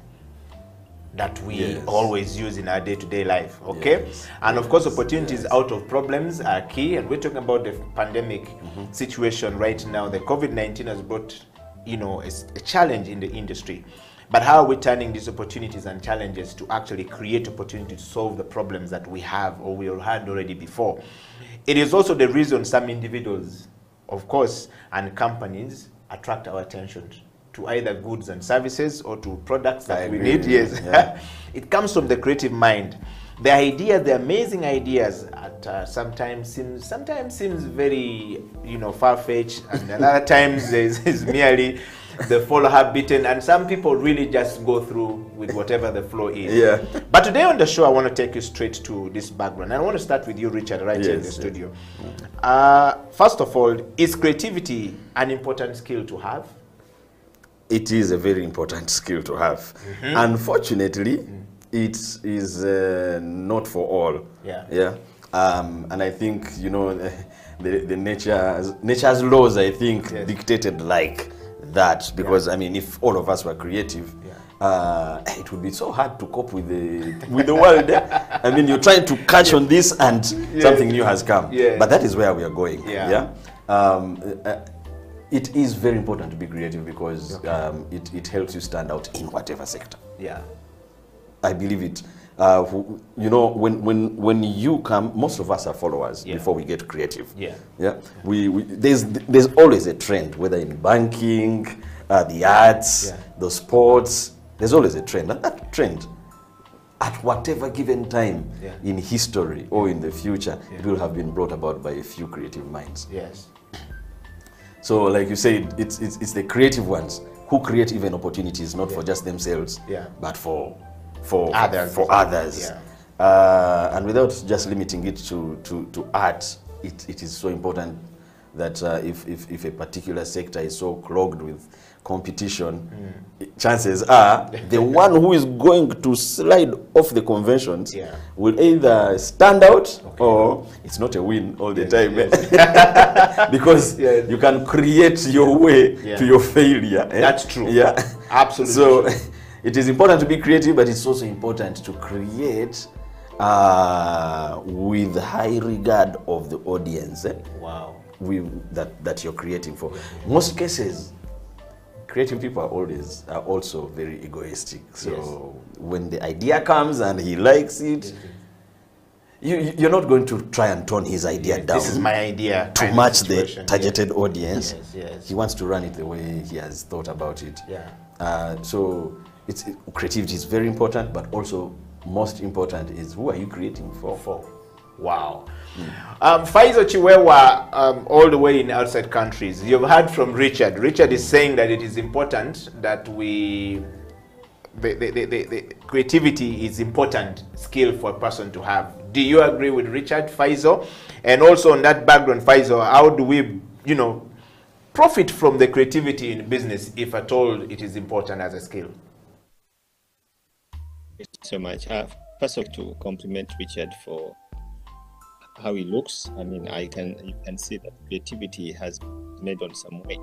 that we Yes. always use in our day-to-day life okay? Yes, and of course opportunities out of problems are key and we're talking about the pandemic situation right now. The covid-19 has brought you know a challenge in the industry but how are we turning these opportunities and challenges to actually create opportunity to solve the problems that we have or we had already before? It is also the reason some individuals of course and companies attract our attention to either goods and services or to products that I we agree need yes. yeah. [LAUGHS] it comes from the creative mind. The ideas the amazing ideas at uh, sometimes seems sometimes seems very you know far-fetched and a lot of times is, is merely the follow habit and some people really just go through with whatever the flow is Yeah. but today on the show i want to take you straight to this background and i want to start with you richard right here in the Yes, yes. studio uh, first of all is creativity an important skill to have it is a very important skill to have. Unfortunately, it is uh, not for all. Yeah. Yeah. Um, and I think you know [LAUGHS] the, the nature's nature's laws. I think Yes. dictated like that because yeah. I mean, if all of us were creative. yeah. Uh, it would be so hard to cope with the with the world. eh? I mean, you're trying to catch on this, and something new has come. Yes. But that is where we are going. Yeah. yeah? Um, uh, it is very important to be creative because okay. um, it, it helps you stand out in whatever sector. yeah I believe it. Uh, you know, when, when, when you come, most of us are followers Yeah. before we get creative. Yeah. Yeah. We, we, there's, there's always a trend, whether in banking, uh, the arts, Yeah. the sports, there's always a trend. And that trend, at whatever given time Yeah. in history or in the future, it will have been brought about by a few creative minds. yes So, like you said, it's, it's, it's the creative ones who create even opportunities, not for just themselves, Yeah. but for for Others. For others. Yeah. Uh, and without just limiting it to, to, to art, it, it is so important that uh, if, if, if a particular sector is so clogged with competition, Hmm. chances are the [LAUGHS] one who is going to slide off the conventions Yeah. will either stand out or it's not a win all the time. [LAUGHS] [LAUGHS] because Yes. you can create your way to your failure. eh? That's true. Yeah. Absolutely So. It is important to be creative, but it's also important to create uh, with high regard of the audience eh? wow we, that, that you're creating for. Most cases, creative people are always are also very egoistic. So when the idea comes and he likes it, you, you- you're not going to try and tone his idea down this is my idea to match the targeted audience. Yes, yes. He wants to run it the way he has thought about it. Yeah. Uh, so it's creativity is very important, but also most important is who are you creating for? for wow um, Faisal Kiwewa, um, all the way in outside countries. You've heard from Richard. Richard is saying that it is important that we, the, the, the, the, the creativity is important skill for a person to have. Do you agree with Richard Faisal? And also on that background, Faisal, how do we, you know, profit from the creativity in business if at all it is important as a skill? So much. Uh, first of all, to compliment Richard for how he looks. I mean, I can you can see that creativity has made on some weight.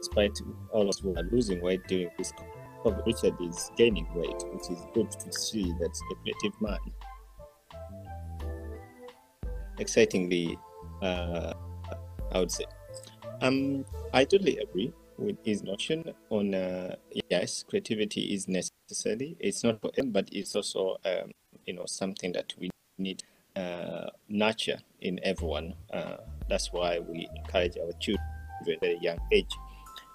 Despite all of us who are losing weight during this COVID, Richard is gaining weight, which is good to see That's a creative man. Excitingly, uh, I would say. Um, I totally agree with his notion on uh, yes, creativity is necessary. It's not for everyone, but it's also um, you know something that we need uh, nurture in everyone. Uh, that's why we encourage our children at a young age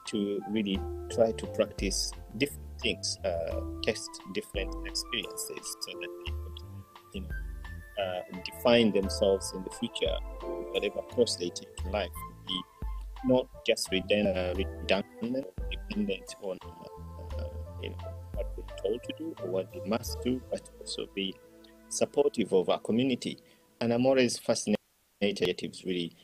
to really try to practice different things, uh, test different experiences, so that they could you know uh, define themselves in the future, whatever course they take in life, not just redundant, uh, dependent on uh, you know, what we're told to do or what we must do, but also be supportive of our community. And I'm always fascinated initiatives really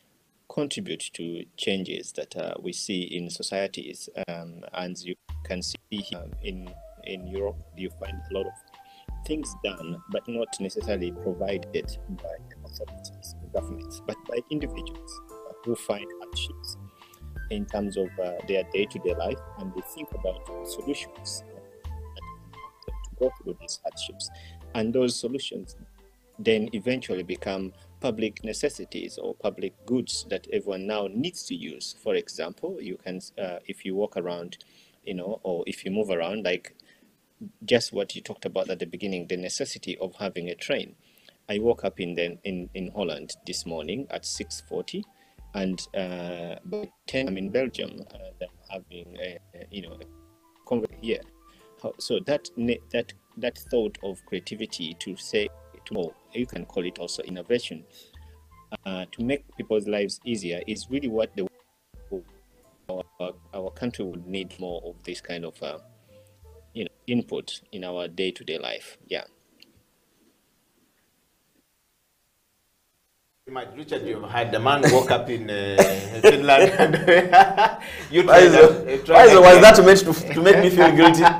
contribute to changes that uh, we see in societies. Um, and you can see um, in in Europe, you find a lot of things done, but not necessarily provided by authorities, governments, but by individuals who find hardships in terms of uh, their day-to-day life, and they think about solutions to go through these hardships, and those solutions then eventually become public necessities or public goods that everyone now needs to use. For example, you can, uh, if you walk around, you know, or if you move around, like just what you talked about at the beginning, the necessity of having a train. I woke up in the, in, in Holland this morning at 6.40 and uh, by 10 I'm in Belgium I'm having a, a you know a conversation here. So that that that thought of creativity to say to you can call it also innovation uh, to make people's lives easier is really what the our, our country would need more of this kind of uh, you know input in our day-to-day life yeah Richard, you've had the man woke up in uh, Finland and [LAUGHS] you Faisal, Faisal, was that meant to, to make me feel guilty? [LAUGHS]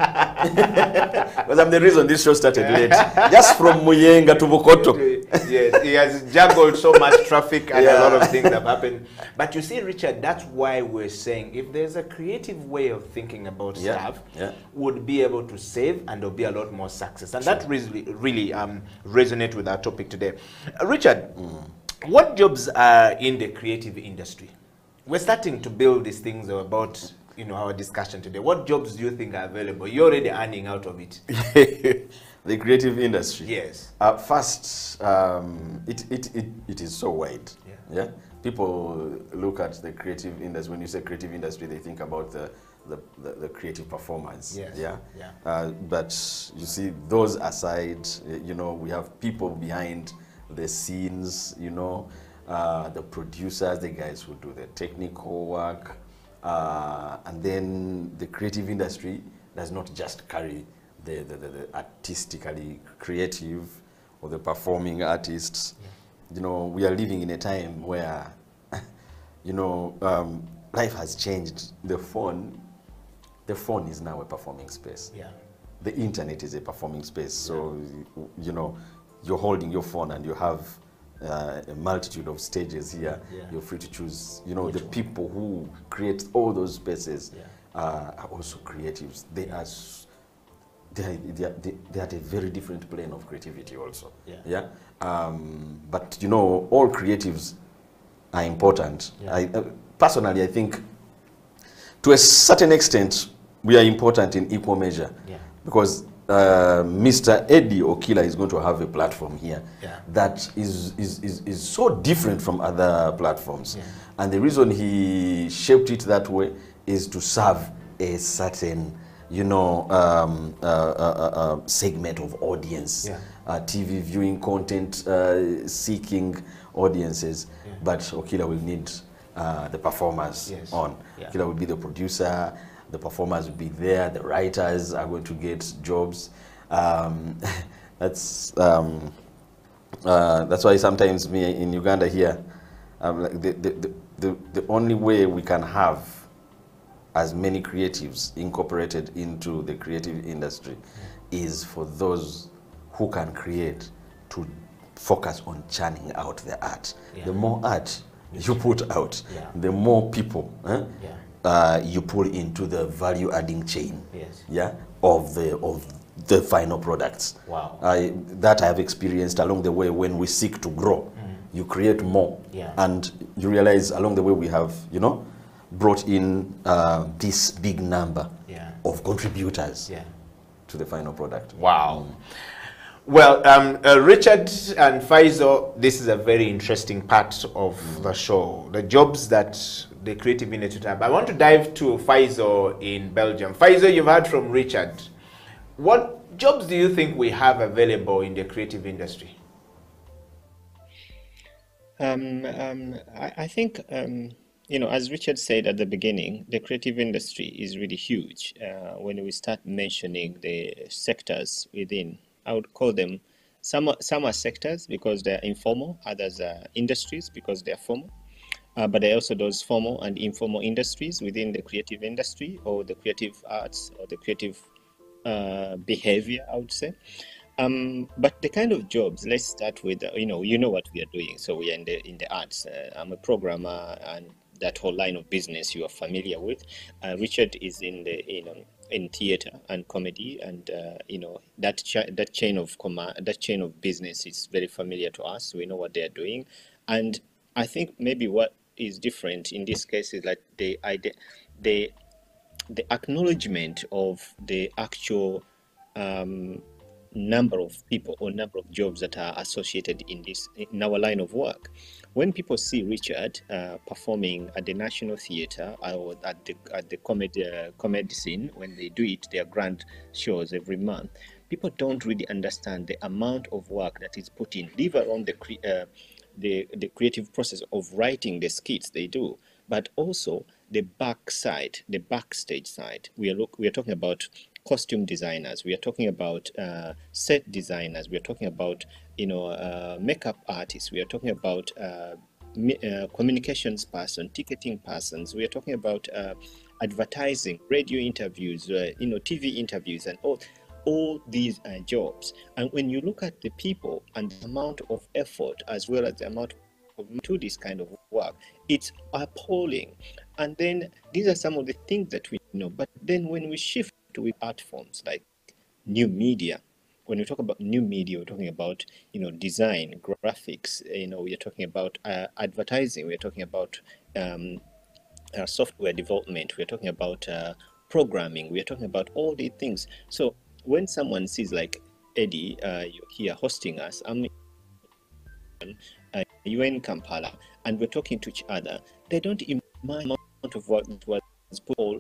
Because I'm the reason this show started late. Just from Muyenga to Bukoto. [LAUGHS] yes, he has juggled so much traffic and yeah. a lot of things have happened. But you see, Richard, that's why we're saying if there's a creative way of thinking about yeah. stuff, yeah. would be able to save and there'll be a lot more success. And sure. that really, really um, resonate with our topic today. Uh, Richard, mm. What jobs are in the creative industry? We're starting to build these things about you know our discussion today. What jobs do you think are available? You're already earning out of it. [LAUGHS] the creative industry. Yes. Uh, first, um, it, it, it, it is so wide. Yeah. yeah. People look at the creative industry. When you say creative industry, they think about the the, the, the, creative performance. Yes. Yeah. yeah. Uh, but you see, those aside, you know, we have people behind the scenes, you know, uh, the producers, the guys who do the technical work, uh, and then the creative industry does not just carry the, the, the, the artistically creative or the performing artists. Yeah. You know, we are living in a time where, [LAUGHS] you know, um, life has changed. The phone, the phone is now a performing space. Yeah. The internet is a performing space. So, you know, you're holding your phone and you have uh, a multitude of stages here. Yeah. You're free to choose. You know, Which the one? people who create all those spaces yeah. uh, are also creatives. They are they are, they, are, they are at a very different plane of creativity also. Yeah. yeah? Um, but you know, all creatives are important. Yeah. I, uh, personally, I think to a certain extent, we are important in equal measure. Yeah. Because uh, Mr. Eddie Okila is going to have a platform here yeah. that is, is, is, is so different from other platforms. Yeah. And the reason he shaped it that way is to serve a certain, you know, um, uh, uh, uh, uh segment of audience, yeah. TV viewing content seeking audiences. But Okila will need the performers yes. on. Okila will be the producer, the performers will be there, the writers are going to get jobs. Um, [LAUGHS] that's um, uh, that's why sometimes me in Uganda here, um, like the, the, the, the only way we can have as many creatives incorporated into the creative industry is for those who can create to focus on churning out the art. Yeah. The more art you put out, yeah. the more people eh, yeah uh, you pull into the value adding chain yes. yeah, of, the, of the final products. Wow. I, that I have experienced along the way when we seek to grow. Mm. You create more. Yeah. And you realize along the way we have, you know, brought in uh, this big number yeah. of contributors yeah. to the final product. Wow. Well, um, uh, Richard and Faisal, this is a very interesting part of mm. the show. The jobs that the creative industry tab. I want to dive to Faisal in Belgium. Faisal, you've heard from Richard. What jobs do you think we have available in the creative industry? Um, um, I, I think, um, you know, as Richard said at the beginning, the creative industry is really huge. Uh, when we start mentioning the sectors within, I would call them some some are sectors because they're informal, others are industries because they're formal. Uh, but there also those formal and informal industries within the creative industry or the creative arts or the creative uh, behavior, I would say. Um, but the kind of jobs, let's start with, uh, you know, you know what we are doing. So we are in the in the arts. Uh, I'm a programmer, and that whole line of business you are familiar with. Uh, Richard is in the you know in theater and comedy, and uh, you know that cha- that chain of command, that chain of business is very familiar to us. We know what they are doing, and I think maybe what is different in this case is like the idea, the the acknowledgement of the actual um, number of people or number of jobs that are associated in this in our line of work. When people see Richard uh, performing at the National Theatre or at the at the comedy uh, comedy scene, when they do it, their grand shows every month, people don't really understand the amount of work that is put in. Leave alone the uh, the the creative process of writing the skits they do, but also the back side, the backstage side. We are look we are talking about costume designers. We are talking about uh, set designers. We are talking about you know uh, makeup artists. We are talking about uh, uh, communications person, ticketing persons. We are talking about uh, advertising, radio interviews, uh, you know TV interviews, and all all these uh, jobs. And when you look at the people and the amount of effort as well as the amount of to this kind of work, it's appalling. And then these are some of the things that we know. But then when we shift to art forms like new media, when we talk about new media, we're talking about you know design, graphics. You know, we're talking about uh, advertising. We're talking about um, uh, software development. We're talking about uh, programming. We're talking about all these things. So when someone sees like Eddie, uh, you're here hosting us, I'm uh, in Kampala, and we're talking to each other, they don't imagine amount of work that was all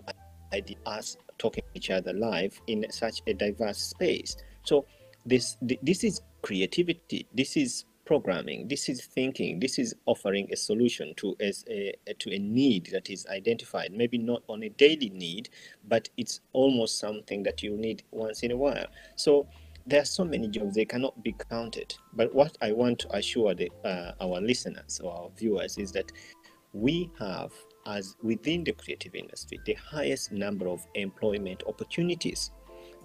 ID us talking to each other live in such a diverse space. So this this is creativity. This is programming. This is thinking. This is offering a solution to a, to a need that is identified. Maybe not on a daily need, but it's almost something that you need once in a while. So there are so many jobs they cannot be counted. But what I want to assure the, uh, our listeners or our viewers is that we have as within the creative industry the highest number of employment opportunities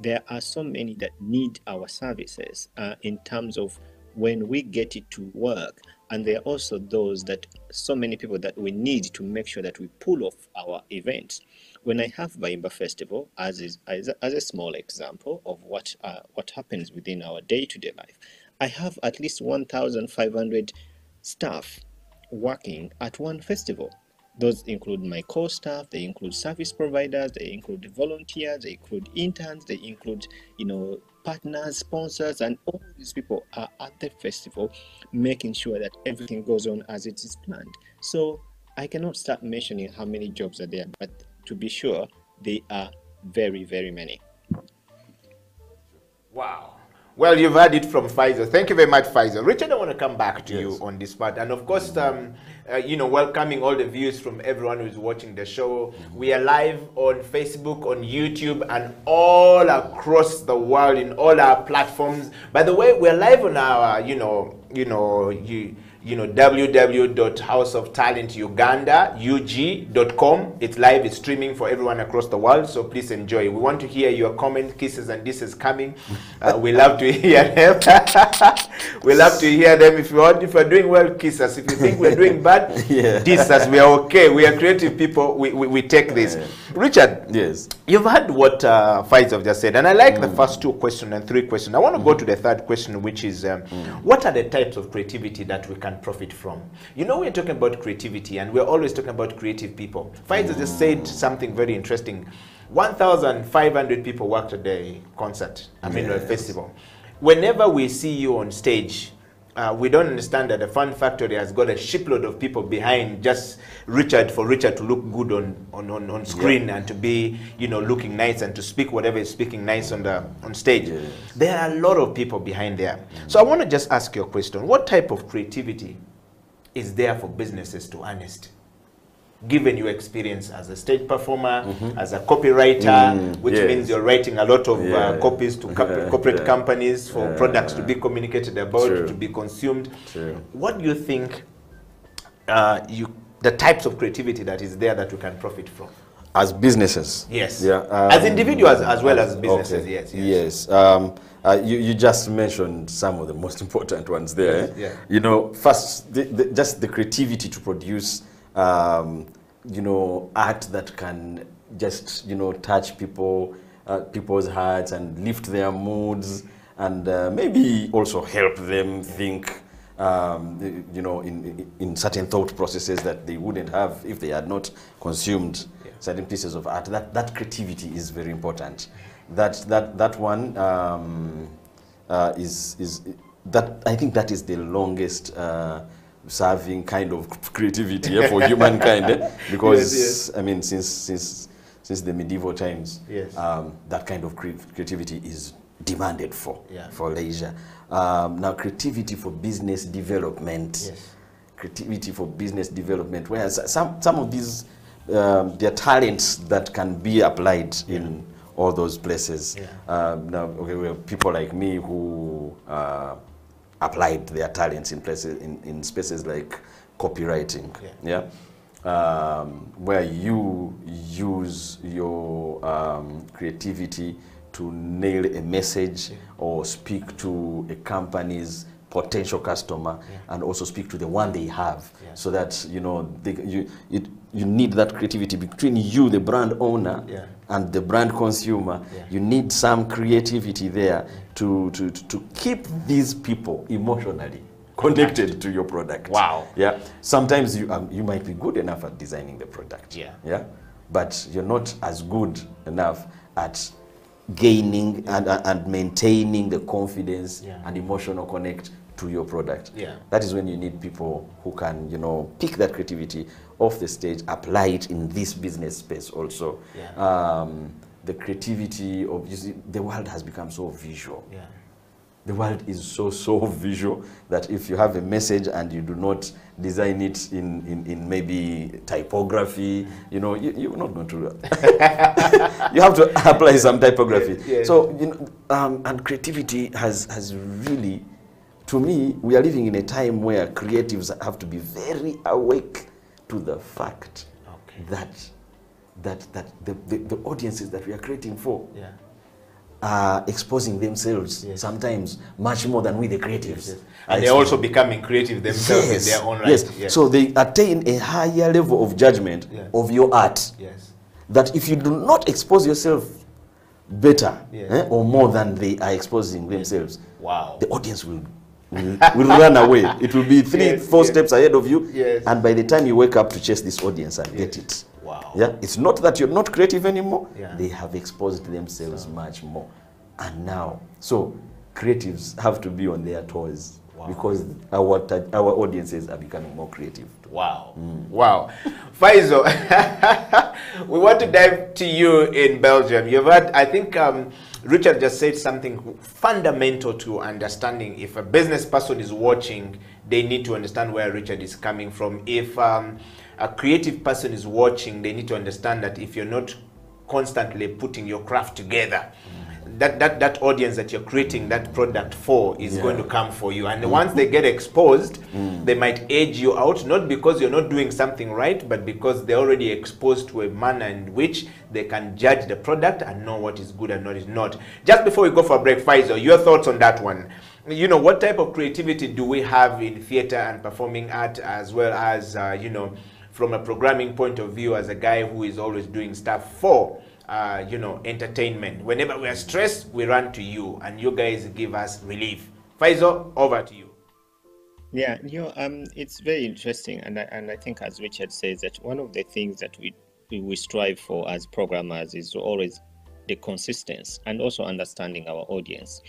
there are so many that need our services uh, in terms of when we get it to work and there are also those that so many people that we need to make sure that we pull off our events. When i have Bayimba festival as is as a, as a small example of what uh, what happens within our day-to-day life i have at least 1500 staff working at one festival. Those include my core staff, they include service providers, they include volunteers, they include interns, they include, you know, partners, sponsors, and all these people are at the festival making sure that everything goes on as it is planned. So I cannot start mentioning how many jobs are there, but to be sure, they are very, very many. Wow. Well, you've heard it from Faisal. Thank you very much, Faisal. Richard, I want to come back to you on this part. And of course, um, uh, you know, welcoming all the views from everyone who's watching the show. We are live on Facebook, on YouTube, and all across the world in all our platforms. By the way, we're live on our, you know, you know, you you know, www.houseoftalentuganda.ug.com. It's live, it's streaming for everyone across the world, so please enjoy. We want to hear your comment, kisses, and this is coming. Uh, we love to hear them. [LAUGHS] we love to hear them. If you want, if you're doing well, kiss us. If you think we're doing bad, [LAUGHS] Yeah. diss us. We are okay. We are creative people. We, we, we take this. Richard, Yes. You've heard what uh, Faisal just said, and I like the first two questions and three questions. I want to go to the third question, which is um, what are the types of creativity that we can profit from? You know, we're talking about creativity, and we're always talking about creative people. Faisal just said something very interesting. 1,500 people worked at the concert, I mean, the festival. Whenever we see you on stage, uh, we don't understand that the Fun Factory has got a shipload of people behind just Richard for Richard to look good on, on, on, on screen and to be, you know, looking nice and to speak whatever is speaking nice on the on stage. There are a lot of people behind there. So I want to just ask you a question. What type of creativity is there for businesses to harness? Given your experience as a stage performer, as a copywriter, which yes. means you're writing a lot of Yeah. uh, copies to co- Yeah, corporate yeah. companies for products to be communicated about, True. to be consumed. True. What do you think uh, you the types of creativity that is there that we can profit from? As businesses. Yes. Yeah. As individuals as well as businesses, okay. yes, yes. Yes. Um, uh, you, you just mentioned some of the most [LAUGHS] important ones there. Yes, yeah. You know, first, the, the, just the creativity to produce, um, you know, art that can just, you know, touch people, uh, people's hearts and lift their moods and uh, maybe also help them think um, you know, in, in certain thought processes that they wouldn't have if they had not consumed certain pieces of art. That, that creativity is very important. That, that, that one um, uh, is, is, that, I think that is the longest uh, serving kind of creativity yeah, for humankind. eh, [LAUGHS] Because, Yes, yes. I mean, since, since, since the medieval times, Yes. um, that kind of cre- creativity is demanded for, Yeah. for leisure. Um, now, creativity for business development. Yes. Creativity for business development, where some, some of these, um, there are talents that can be applied yeah. in all those places. Yeah. Um, now, okay, well, people like me who uh, applied their talents in places, in, in spaces like copywriting. Yeah. Yeah um, where you use your um, creativity to nail a message or speak to a company's potential customer and also speak to the one they have Yeah. so that you know they, you, it, you need that creativity between you the brand owner Yeah. And the brand consumer Yeah. you need some creativity there to, to, to, keep these people emotionally connected to your product Wow. yeah sometimes you um, you might be good enough at designing the product Yeah. yeah but you're not as good enough at gaining and, and and maintaining the confidence Yeah. and emotional connect to your product Yeah. that is when you need people who can you know pick that creativity off the stage apply it in this business space also Yeah. um, the creativity of you see the world has become so visual Yeah. the world is so so visual that if you have a message and you do not design it in, in, in maybe typography you know you, you're not going to [LAUGHS] you have to [LAUGHS] apply some typography Yes, yes. so you know um, and creativity has has really to me we are living in a time where creatives have to be very awake to the fact Okay. that that that the, the, the audiences that we are creating for Yeah. are exposing themselves Yes. sometimes much more than we the creatives. I And they're also becoming creative themselves yes, in their own right. yes. So they attain a higher level of judgment Yes. of your art. yes. That if you do not expose yourself better Yes. eh, or more than they are exposing themselves, Wow. the audience will will, will run away. It will be three, Yes, four yes. steps ahead of you, Yes. and by the time you wake up to chase this audience and get it, Wow. yeah, it's not that you're not creative anymore. Yeah. They have exposed themselves much more, and now, so creatives have to be on their toes Wow. because our our audiences are becoming more creative. Wow. Wow. Faisal, [LAUGHS] we want to dive to you in Belgium. You've had, I think um, Richard just said something fundamental to understanding. If a business person is watching, they need to understand where Richard is coming from. If um, a creative person is watching, they need to understand that if you're not constantly putting your craft together, that, that, that audience that you're creating that product for is going to come for you. And once they get exposed, they might age you out, not because you're not doing something right, but because they're already exposed to a manner in which they can judge the product and know what is good and what is not. Just before we go for a break, Faisal, your thoughts on that one? You know, what type of creativity do we have in theater and performing art, as well as, uh, you know, from a programming point of view, as a guy who is always doing stuff for uh, you know, entertainment. Whenever we are stressed, we run to you, and you guys give us relief. Faisal, over to you. Yeah, you know, um, it's very interesting, and I, and I think, as Richard says, that one of the things that we we strive for as programmers is always the consistency and also understanding our audience.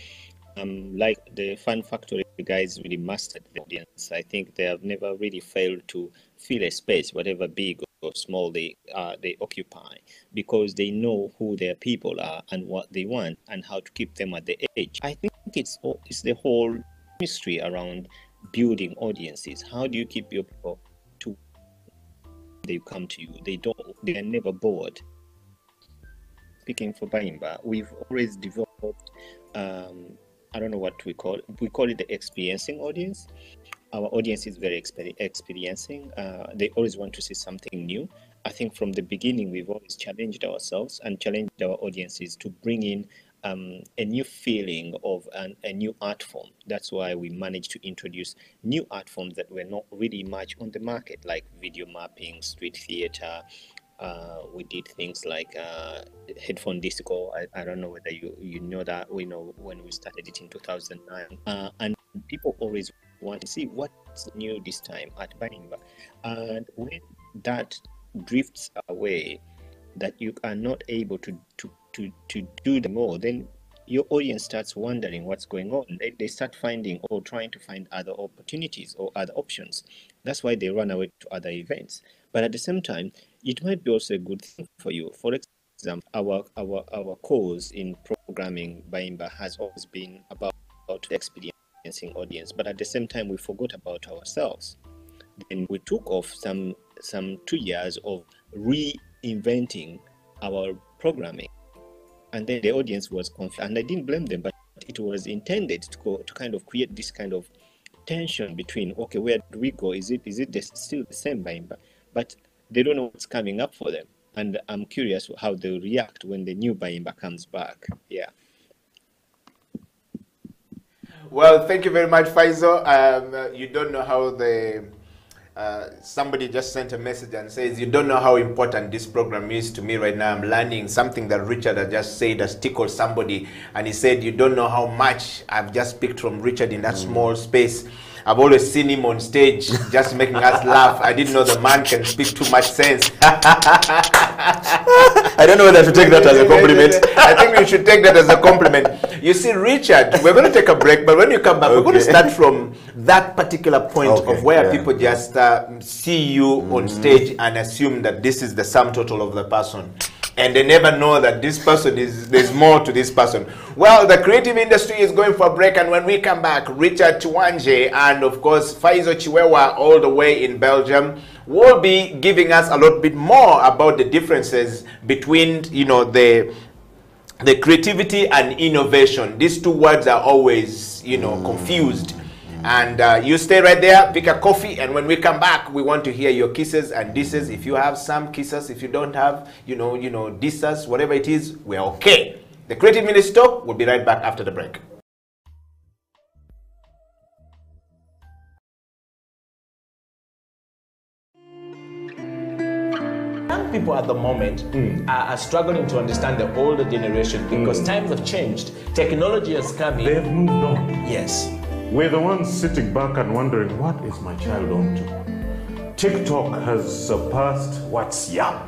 Um, like the Fun Factory guys really mastered the audience. I think they have never really failed to fill a space, whatever big or small they uh, they occupy, because they know who their people are and what they want and how to keep them at the edge. I think it's it's the whole mystery around building audiences. How do you keep your people to they come to you? They don't. They are never bored. Speaking for Bayimba, we've always developed. Um, I don't know what we call it. We call it the experiencing audience. Our audience is very exper- experiencing. Uh, they always want to see something new. I think from the beginning, we've always challenged ourselves and challenged our audiences to bring in um, a new feeling of an, a new art form. That's why we managed to introduce new art forms that were not really much on the market, like video mapping, street theater. Uh, we did things like uh, headphone disco. I, I don't know whether you, you know that. We know when we started it in 2009. Uh, and people always want to see what's new this time at Bayimba. And when that drifts away, that you are not able to, to to to do the more, then your audience starts wondering what's going on. They, they start finding or trying to find other opportunities or other options. That's why they run away to other events. But at the same time, it might be also a good thing for you. For example, our our our cause in programming Bayimba has always been about, about experiencing audience, but at the same time we forgot about ourselves. Then we took off some some two years of reinventing our programming. And then the audience was confused and i didn't blame them but it was intended to go to kind of create this kind of tension between okay where do we go? Is it is it still the same Bayimba? but they don't know what's coming up for them. And i'm curious how they react when the new Bayimba comes back. Yeah well thank you very much Faisal um, uh, you don't know how the uh, somebody just sent a message and says, You don't know how important this program is to me right now. I'm learning something that Richard had just said has tickled somebody. And he said, You don't know how much I've just picked from Richard in that mm. small space. I've always seen him on stage [LAUGHS] just making us laugh. I didn't know the man can speak too much sense. [LAUGHS] I don't know whether to take that as a compliment. [LAUGHS] I think we should take that as a compliment. You see, Richard, we're going to take a break, but when you come back, okay. we're going to start from that particular point okay. of where yeah. people just uh, see you mm -hmm. on stage and assume that this is the sum total of the person and they never know that this person is there's more to this person. Well, the creative industry is going for a break, and when we come back, Richard Chiwanje and of course Faisal Kiwewa, all the way in Belgium, will be giving us a lot bit more about the differences between you know the the creativity and innovation. These two words are always you know confused. And uh, you stay right there, pick a coffee, and when we come back, we want to hear your kisses and disses. If you have some kisses, if you don't have, you know, you know, disses, whatever it is, we're okay. The Creative Industry Talk will be right back after the break. People at the moment mm. are, are, struggling to understand the older generation because mm. times have changed. Technology has come in. They've moved on. Yes. We're the ones sitting back and wondering, what is my child on to? TikTok has surpassed WhatsApp.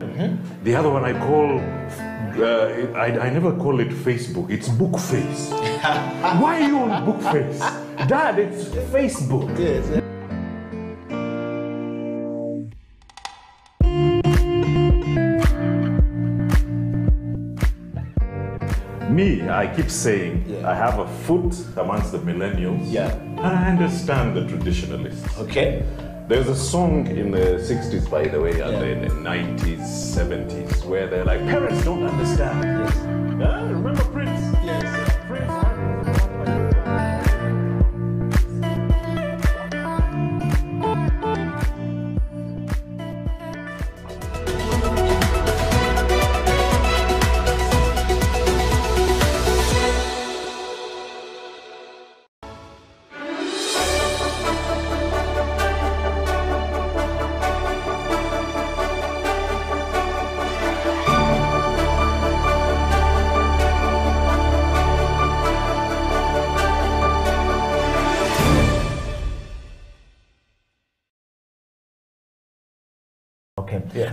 Mm-hmm. The other one I call, uh, I, I never call it Facebook, it's Bookface. [LAUGHS] Why are you on Bookface? Dad, it's Facebook. Yes. Me, I keep saying yeah. I have a foot amongst the millennials. Yeah. And I understand the traditionalists. Okay. There's a song in the 60s, by the way, and yeah. the 90s, 70s, where they're like, parents don't understand. Yes. Yeah, remember Prince?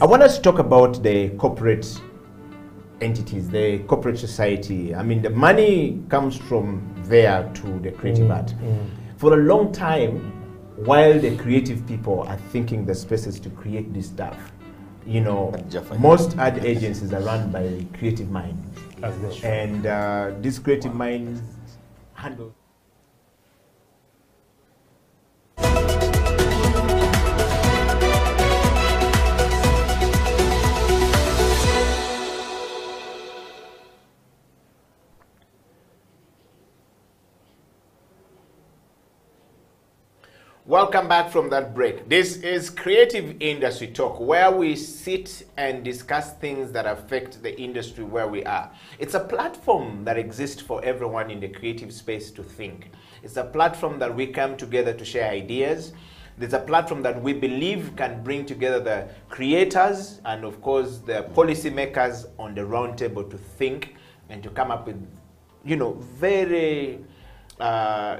I want us to talk about the corporate entities, the corporate society. I mean, the money comes from there to the creative mm, art. Mm. For a long time, while the creative people are thinking the spaces to create this stuff, you know, most ad agencies are run by creative minds. And uh, these creative minds handle Welcome back from that break. This is Creative Industry Talk, where we sit and discuss things that affect the industry where we are. It's a platform that exists for everyone in the creative space to think. It's a platform that we come together to share ideas. There's a platform that we believe can bring together the creators and, of course, the policymakers on the round table to think and to come up with, you know, very uh,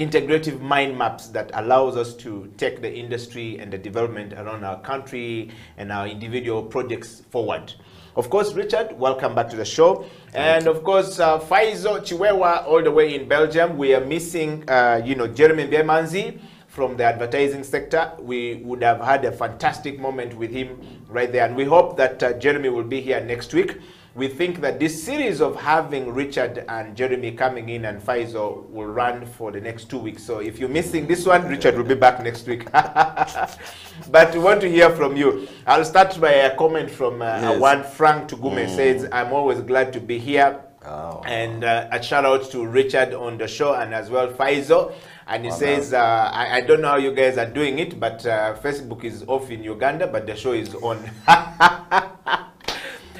integrative mind maps that allows us to take the industry and the development around our country and our individual projects forward. Of course, Richard, welcome back to the show. and of course, uh, Faisal Kiwewa, all the way in Belgium. We are missing, uh, you know, Jeremy Bemanzi from the advertising sector. We would have had a fantastic moment with him right there. And we hope that uh, Jeremy will be here next week we think that this series of having Richard and Jeremy coming in and Faisal will run for the next two weeks. So if you're missing this one, Richard will be back next week. [LAUGHS] but we want to hear from you. I'll start by a comment from uh, Yes. one Frank Tugume says, I'm always glad to be here. Oh. And uh, a shout out to Richard on the show and as well Faisal. And he says, uh, I, I don't know how you guys are doing it, but uh, Facebook is off in Uganda, but the show is on. [LAUGHS]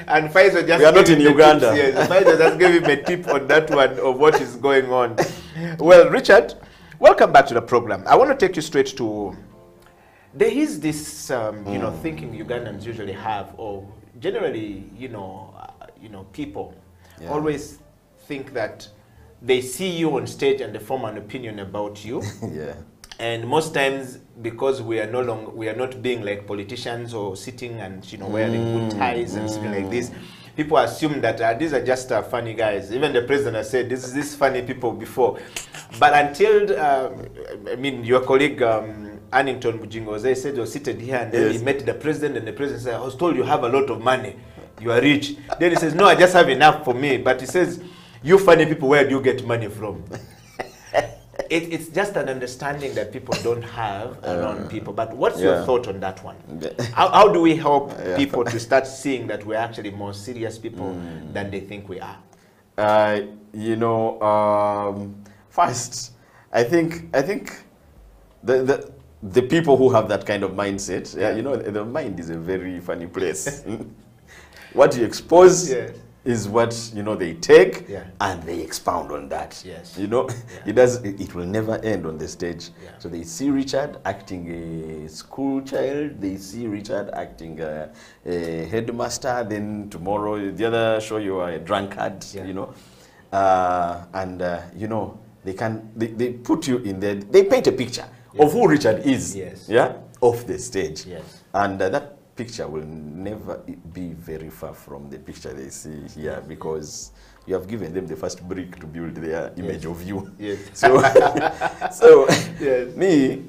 and Faisal just We are not in Uganda. Tips, yes. Faisal just gave him a tip on that one of what is going on. Well, Richard, welcome back to the program. I want to take you straight to there is this, um, you know, thinking Ugandans usually have, or generally, you know, uh, you know, people Yeah. always think that they see you on stage and they form an opinion about you. [LAUGHS] yeah. And most times, because we are no longer, we are not being like politicians or sitting and you know wearing good ties and something like this. People assume that uh, these are just uh, funny guys. Even the president has said this is these funny people before. But until, um, I mean, your colleague um, Annington Mujingo, they said you're seated here and then Yes. he met the president and the president said, I was told you have a lot of money. You are rich. Then he says, no, I just have enough for me. But he says, you funny people, where do you get money from? It, it's just an understanding that people don't have around people. But what's your thought on that one? [LAUGHS] How, how do we help [LAUGHS] Yeah. people to start seeing that we're actually more serious people than they think we are? Uh, you know, um, first, I think I think the, the the people who have that kind of mindset, yeah, you know, the mind is a very funny place. [LAUGHS] what do you expose Yes. Is what you know they take, Yeah. and they expound on that. Yes. you know, it does. It, it will never end on the stage. Yeah. So they see Richard acting a school child. They see Richard acting a, a headmaster. Then tomorrow, the other show you are a drunkard. Yeah. You know, uh, and uh, you know they can they, they put you in there. They paint a picture of who Richard is. Yes. Yeah, off the stage. Yes. And uh, that picture will never be very far from the picture they see here because you have given them the first brick to build their image of you. Yes. [LAUGHS] So, [LAUGHS] so Yes. me,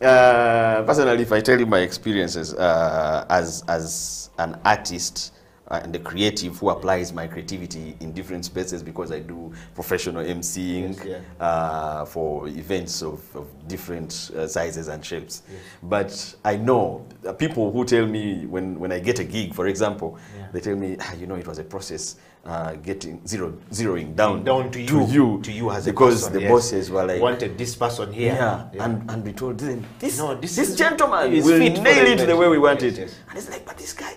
uh, personally, if I tell you my experiences uh, as, as an artist and the creative who applies my creativity in different spaces because I do professional emceeing Yes, yeah. uh, for events of, of different uh, sizes and shapes. But I know uh, people who tell me when, when I get a gig, for example, Yeah. they tell me, ah, you know, it was a process uh, getting zero, zeroing down, Down to you, to you, to you as a because person, the yes. bosses were like, wanted this person here. yeah, And, and we told them, this, No, this this, is- gentleman is will nail it the way we want Yes, it. yes. And it's like, but this guy,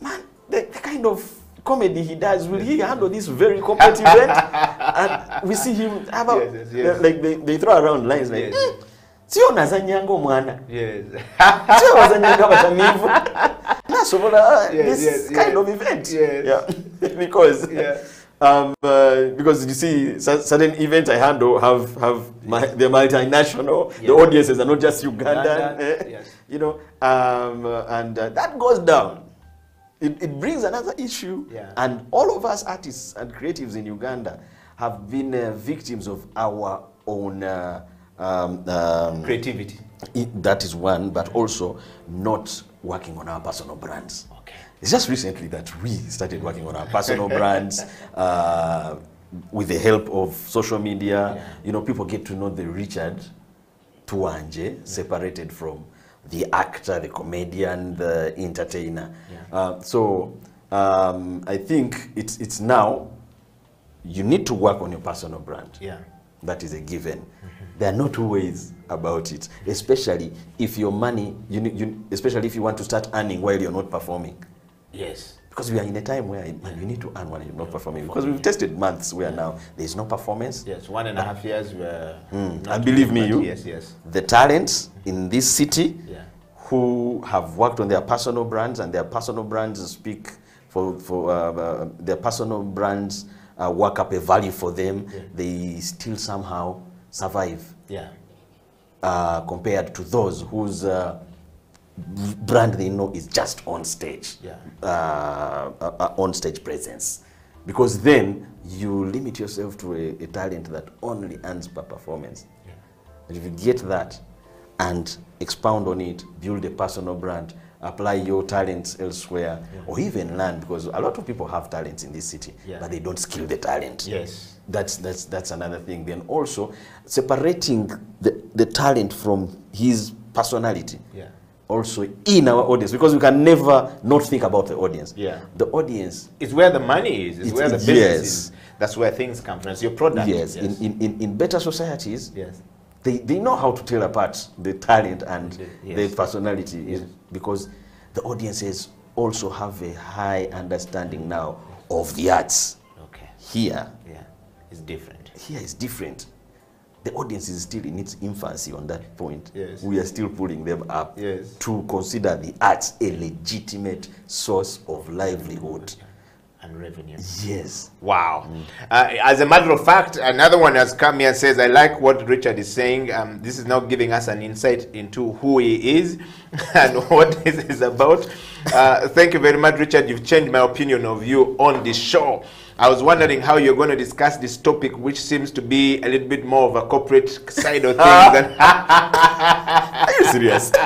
man, the, the kind of comedy he does, will he handle this very competitive event? [LAUGHS] And we see him have a, Yes, yes, yes. like they, they throw around lines like, Yes. "Mm, sio nazanyanga omwana Yes. sio wazanyanga [LAUGHS] batamivu nasobola Yes, this yes, kind yes. of event Yes. yeah [LAUGHS] because Yeah. um, uh, because you see certain events I handle have have my, they're multinational the audiences are not just Ugandan Ugandan, eh, yes. you know um, uh, and uh, that goes down it, it brings another issue Yeah. and all of us artists and creatives in Uganda have been uh, victims of our own uh, um, um, Creativity. it, that is one, but also not working on our personal brands. Okay. It's just recently that we started working on our personal [LAUGHS] brands. Uh, with the help of social media, you know, people get to know the Richard Tuwangye, separated from the actor, the comedian, the entertainer. Yeah. Uh, so um, I think it's, it's now, you need to work on your personal brand. Yeah. That is a given. Mm -hmm. There are no two ways about it, especially if your money, you, you, especially if you want to start earning while you're not performing. Yes. Because we are in a time where man, you need to earn when you're not performing. Because we've tested months where now there's no performance. Yes, one and a half years were. Mm. And believe me, you, Yes, yes. the talents in this city Yeah. who have worked on their personal brands and their personal brands speak for, for uh, uh, their personal brands uh, work up a value for them, they still somehow survive Yeah. uh, compared to those whose uh, brand they know is just on stage, Yeah. uh, uh, uh, on stage presence. Because then you limit yourself to a, a talent that only earns per performance. But if you get that and expound on it, build a personal brand, apply your talents elsewhere, or even learn, because a lot of people have talents in this city, Yeah. but they don't skill the talent. Yes. That's, that's, that's another thing. Then also separating the, the talent from his personality. Yeah. Also in our audience, because we can never not think about the audience. Yeah. The audience is where the money is. It's, where the yes. business is. That's where things come from. It's your product. Yes, In, in, in, in better societies, Yes. they, they know how to tell apart the talent and Yes. the personality is because the audiences also have a high understanding now of the arts. Okay. Here, Yeah. It's different. here is different. The audience is still in its infancy on that point. Yes. We are still pulling them up Yes. to consider the arts a legitimate source of livelihood. And revenue. Yes. Wow. Uh, as a matter of fact, another one has come here and says, I like what Richard is saying. Um, this is now giving us an insight into who he is [LAUGHS] and what this is about. Uh, thank you very much, Richard. You've changed my opinion of you on this show. I was wondering how you're going to discuss this topic, which seems to be a little bit more of a corporate side of things. than [LAUGHS] [LAUGHS] Are you serious? [LAUGHS]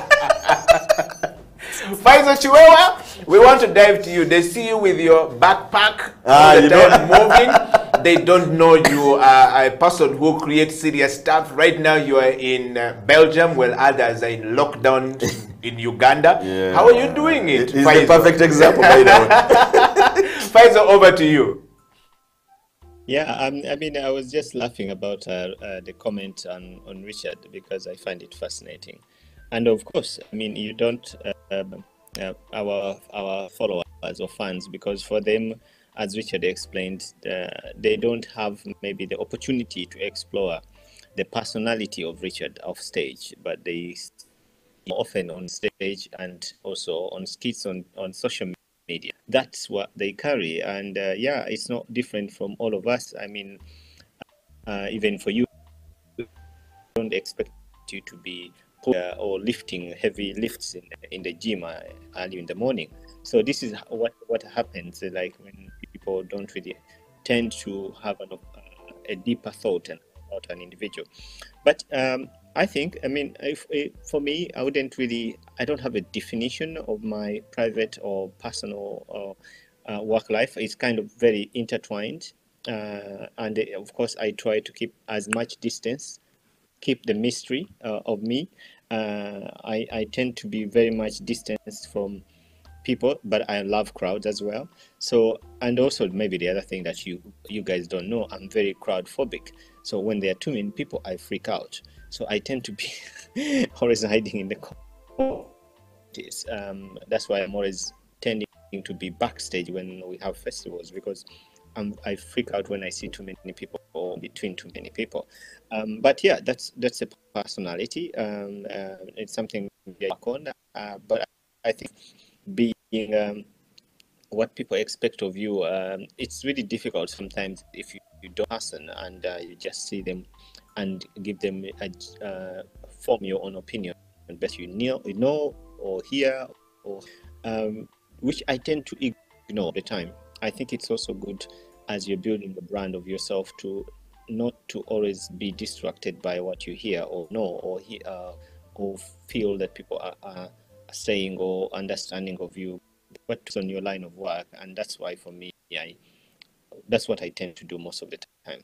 Faisal Kiwewa, we want to dive to you. They see you with your backpack Ah, all the you time moving. They don't know you are a person who creates serious stuff. Right now, you are in uh, Belgium, while others are in lockdown in Uganda. Yeah. How are you doing it? He's the perfect example, by the way. Faisal, over to you. Yeah, um, I mean, I was just laughing about uh, uh, the comment on, on Richard because I find it fascinating. And of course, I mean, you don't, uh, um, uh, our, our followers or fans, because for them, as Richard explained, uh, they don't have maybe the opportunity to explore the personality of Richard off stage, but they often on stage and also on skits on, on social media. That's what they carry. And uh, yeah, it's not different from all of us. I mean, uh, even for you, don't expect you to be uh, or lifting heavy lifts in, in the gym uh, early in the morning. So this is what what happens uh, like when people don't really tend to have an, a deeper thought about an individual. But um, I think, I mean, if, if, for me, I wouldn't really, I don't have a definition of my private or personal or uh, work life. It's kind of very intertwined. Uh, and uh, of course, I try to keep as much distance, keep the mystery uh, of me. Uh, I, I tend to be very much distanced from people, but I love crowds as well. So, and also maybe the other thing that you you guys don't know, I'm very crowd phobic. So when there are too many people, I freak out. So I tend to be [LAUGHS] always hiding in the communities. Um, that's why I'm always tending to be backstage when we have festivals because I'm, I freak out when I see too many people or between too many people. Um, but yeah, that's that's a personality. Um, uh, it's something we work on. Uh, but I think being um, what people expect of you, um, it's really difficult sometimes if you, you don't listen and uh, you just see them and give them a, uh, form your own opinion and best you know, or hear or um, which I tend to ignore all the time. I think it's also good as you're building the brand of yourself to not to always be distracted by what you hear or know or hear uh, or feel that people are, are saying or understanding of you, but on your line of work, and that's why for me, I that's what I tend to do most of the time.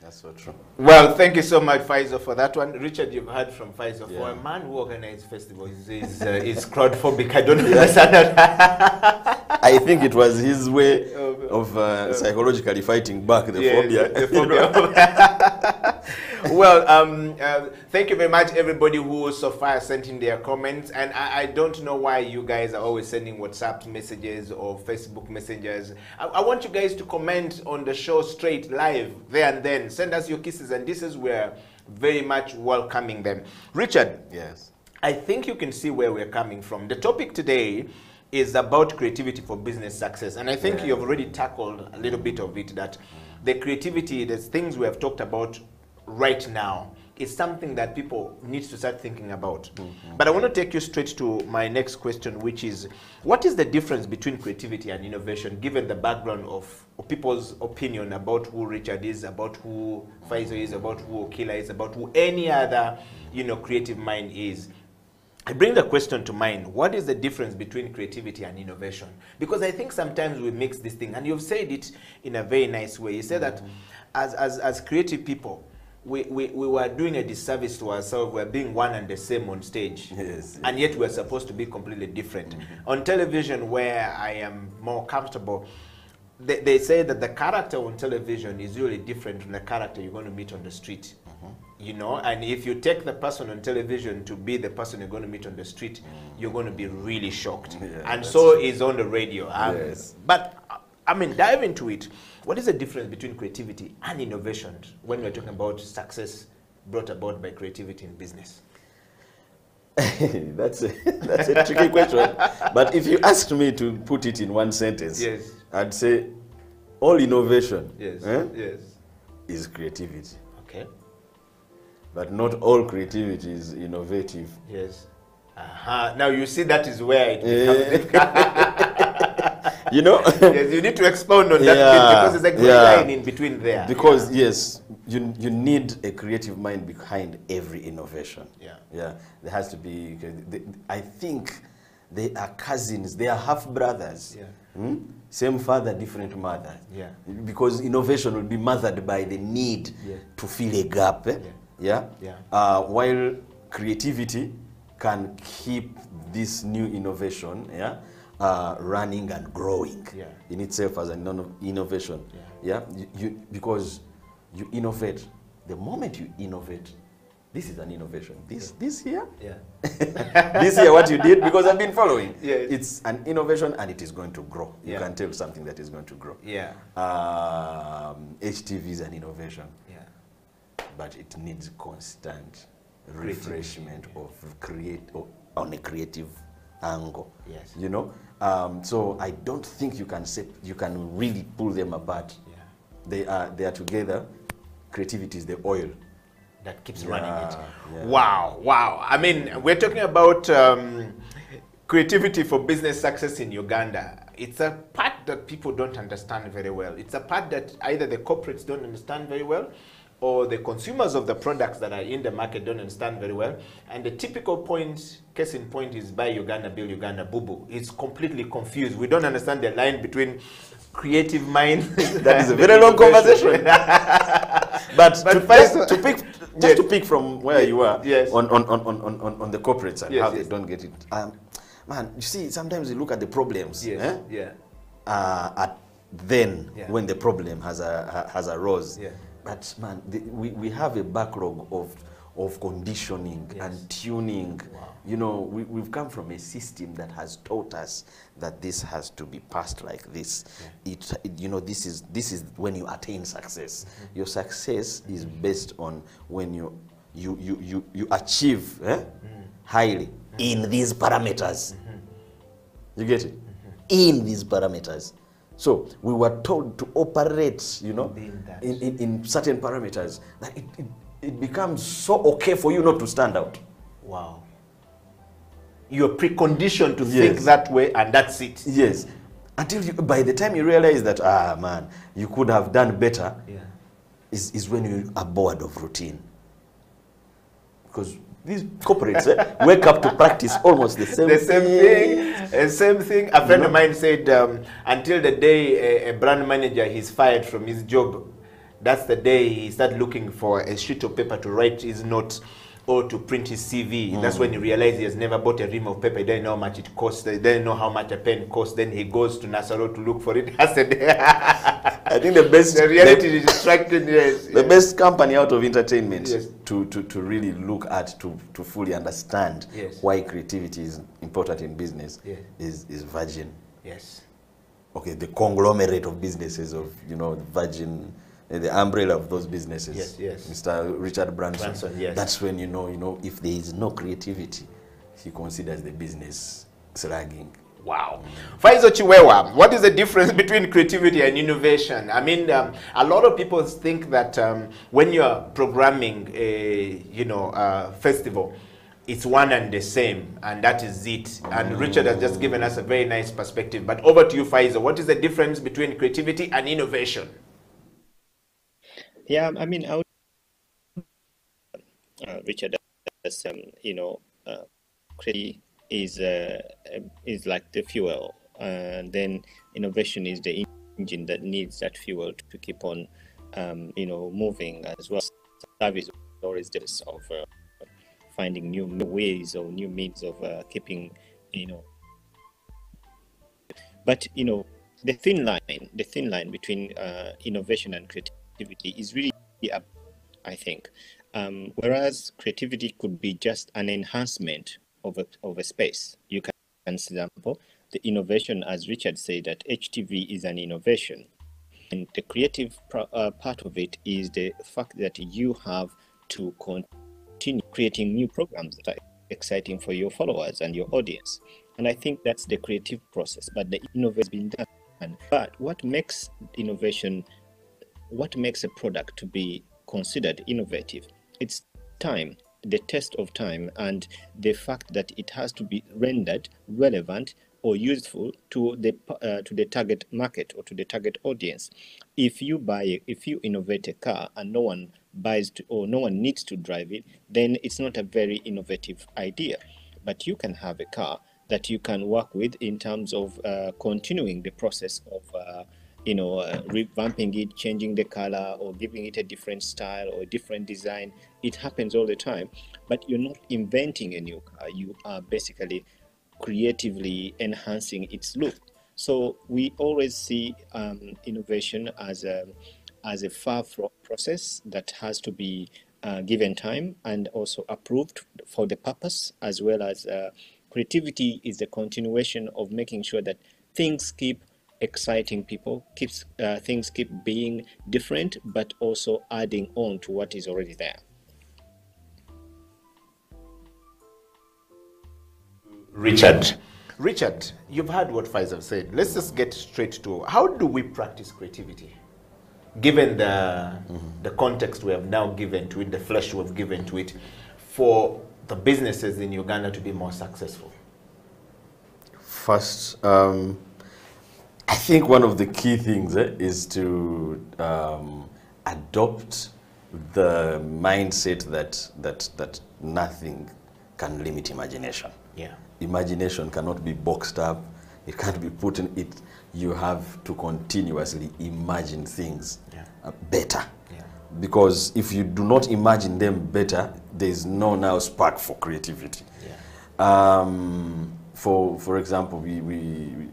That's so true. Well, thank you so much, Faisal, for that one. Richard, you've heard from Faisal. For a man who organizes festivals, is, uh, is crowdphobic. I don't understand [LAUGHS] that. I think it was his way [LAUGHS] of uh, psychologically fighting back the Yes, phobia. the know. phobia. [LAUGHS] [LAUGHS] well, um, uh, thank you very much, everybody who so far sent in their comments. And I, I don't know why you guys are always sending WhatsApp messages or Facebook messages. I, I want you guys to comment on the show straight live there and then. Send us your kisses, and this is where very much welcoming them. Richard, Yes. I think you can see where we're coming from. The topic today is about creativity for business success. And I think you've already tackled a little bit of it that the creativity, the things we have talked about right now, is something that people need to start thinking about. Mm-hmm. But I want to take you straight to my next question, which is what is the difference between creativity and innovation, given the background of, of people's opinion about who Richard is, about who Faisal is, about who Okila is, about who any other you know, creative mind is? I bring the question to mind what is the difference between creativity and innovation? Because I think sometimes we mix this thing, and you've said it in a very nice way. You said that mm-hmm. as, as, as creative people, we, we, we were doing a disservice to ourselves. We're being one and the same on stage. [LAUGHS] Yes, And yet we're supposed to be completely different. Mm-hmm. On television, where I am more comfortable, they, they say that the character on television is really different from the character you're going to meet on the street. Mm-hmm. You know, and if you take the person on television to be the person you're going to meet on the street, mm. you're going to be really shocked. Yeah, and so is on the radio. Um, Yes. But I mean, dive into it. What is the difference between creativity and innovation when we're talking about success brought about by creativity in business? [LAUGHS] that's a, [LAUGHS] that's a tricky question. But if you asked me to put it in one sentence, Yes. I'd say all innovation Yes. eh, Yes. is creativity. Okay. But not all creativity is innovative. Yes. Uh-huh. Now you see that is where it Eh. becomes. [LAUGHS] You know? [LAUGHS] yes, you need to expound on that Yeah, because there's a great yeah. line in between there. Because yes, you you need a creative mind behind every innovation. Yeah. Yeah. There has to be. I think they are cousins. They are half brothers. Yeah. Hmm? Same father, different mother. Yeah. Because innovation will be mothered by the need Yeah. to fill a gap. eh? Yeah. Yeah. Uh, while creativity can keep this new innovation. Yeah. Uh, running and growing Yeah. in itself as an innovation. Yeah. You, you, because you innovate. The moment you innovate, this is an innovation. This this here, Yeah. [LAUGHS] this here, what you did because I've been following. Yes. It's an innovation and it is going to grow. You Yeah. can tell something that is going to grow. Yeah. Um, HTV is an innovation, Yeah. but it needs constant refreshment of create o- on a creative angle. Yes. You know, um, so I don't think you can sep- you can really pull them apart. Yeah. They are they are together. Creativity is the oil. that keeps Yeah, running it. yeah. Wow, wow. I mean, we're talking about um, creativity for business success in Uganda. It's a part that people don't understand very well. It's a part that either the corporates don't understand very well or the consumers of the products that are in the market don't understand very well. And the typical point, case in point, is buy Uganda, build Uganda, boo boo. It's completely confused. We don't understand the line between creative mind. [LAUGHS] That is a very long conversation. [LAUGHS] But, But to, first- to pick, just to pick from where you are Yes. on, on, on, on, on, on the corporates and Yes, how yes. they don't get it. Um, man, you see, sometimes you look at the problems. Yes, eh? yeah. uh, at then Yeah. when the problem has a, has arose. Yeah. But man, the, we, we have a backlog of of conditioning Yes. and tuning. You know, we, we've come from a system that has taught us that this has to be passed like this. It, it- you know, this is this is when you attain success. Mm-hmm. Your success is based on when you you you you, you achieve eh, Mm-hmm. highly in these parameters. You get it? In these parameters. So we were told to operate, you know, in, in, in certain parameters that it, it, it becomes so okay for you not to stand out. Wow. You're preconditioned to Yes. think that way, and that's it. Yes. Until you, by the time you realize that, ah, man, you could have done better, Yeah. is, is when you are bored of routine. Because these corporates eh, wake up to practice almost the same, the same thing. uh, same thing. A friend of mine said, um, until the day a, a brand manager is fired from his job, that's the day he start looking for a sheet of paper to write his notes or to print his CV. Hmm. That's when he realized he has never bought a ream of paper. He didn't know how much it costs. He didn't know how much a pen costs. Then he goes to Nasaro to look for it. [LAUGHS] I said, I think the best the reality the, is distracting. Yes. the best company out of entertainment Yes. to, to, to really look at to, to fully understand Yes. why creativity is important in business Yeah. is, is Virgin. Yes. Okay, the conglomerate of businesses of you know Virgin, the umbrella of those businesses. Yes, yes. Mr. Richard Branson. Branson, yes. That's when you know you know if there is no creativity, he considers the business slugging. Wow. Faisal Kiwewa, what is the difference between creativity and innovation? I mean, um, a lot of people think that um, when you're programming a, you know, a festival, it's one and the same, and that is it. And Richard has just given us a very nice perspective. But over to you, Faisal. What is the difference between creativity and innovation? Yeah, I mean, I would, uh, Richard, as um, you know, uh, is uh, um, is like the fuel, and then innovation is the engine that needs that fuel to keep on, um, you know, moving as well. Service always this of uh, finding new ways or new means of uh, keeping, you know. But you know, the thin line, the thin line between uh, innovation and creativity is really I think. Um, whereas creativity could be just an enhancement of a, of a space. You can, for example, the innovation, as Richard said, that HTV is an innovation. And the creative uh, part of it is the fact that you have to continue creating new programs that are exciting for your followers and your audience. And I think that's the creative process, but the innovation has been done. But what makes innovation what makes a product to be considered innovative. It's time the test of time and the fact that it has to be rendered relevant or useful to the uh, to the target market or to the target audience. If you buy if you innovate a car and no one buys to, or no one needs to drive it then it's not a very innovative idea. But you can have a car that you can work with in terms of uh, continuing the process of uh, you know, uh, revamping it, changing the color, or giving it a different style or a different design. It happens all the time, but you're not inventing a new car. You are basically creatively enhancing its look. So we always see um, innovation as a as a far process that has to be uh, given time and also approved for the purpose, as well as uh, creativity is the continuation of making sure that things keep exciting people keeps uh, things keep being different but also adding on to what is already there Richard. Richard, you've heard what Faisal said. Let's just get straight to how do we practice creativity? Given the, the context we have now given to it, the flesh we've given to it, for the businesses in Uganda to be more successful. First, um, I think one of the key things eh, is to um, adopt the mindset that, that, that nothing can limit imagination. Yeah. Imagination cannot be boxed up, it can't be put in it. You have to continuously imagine things Yeah. uh, better. Yeah. Because if you do not imagine them better, there is no now spark for creativity. Yeah. Um, for, for example, we, we, we-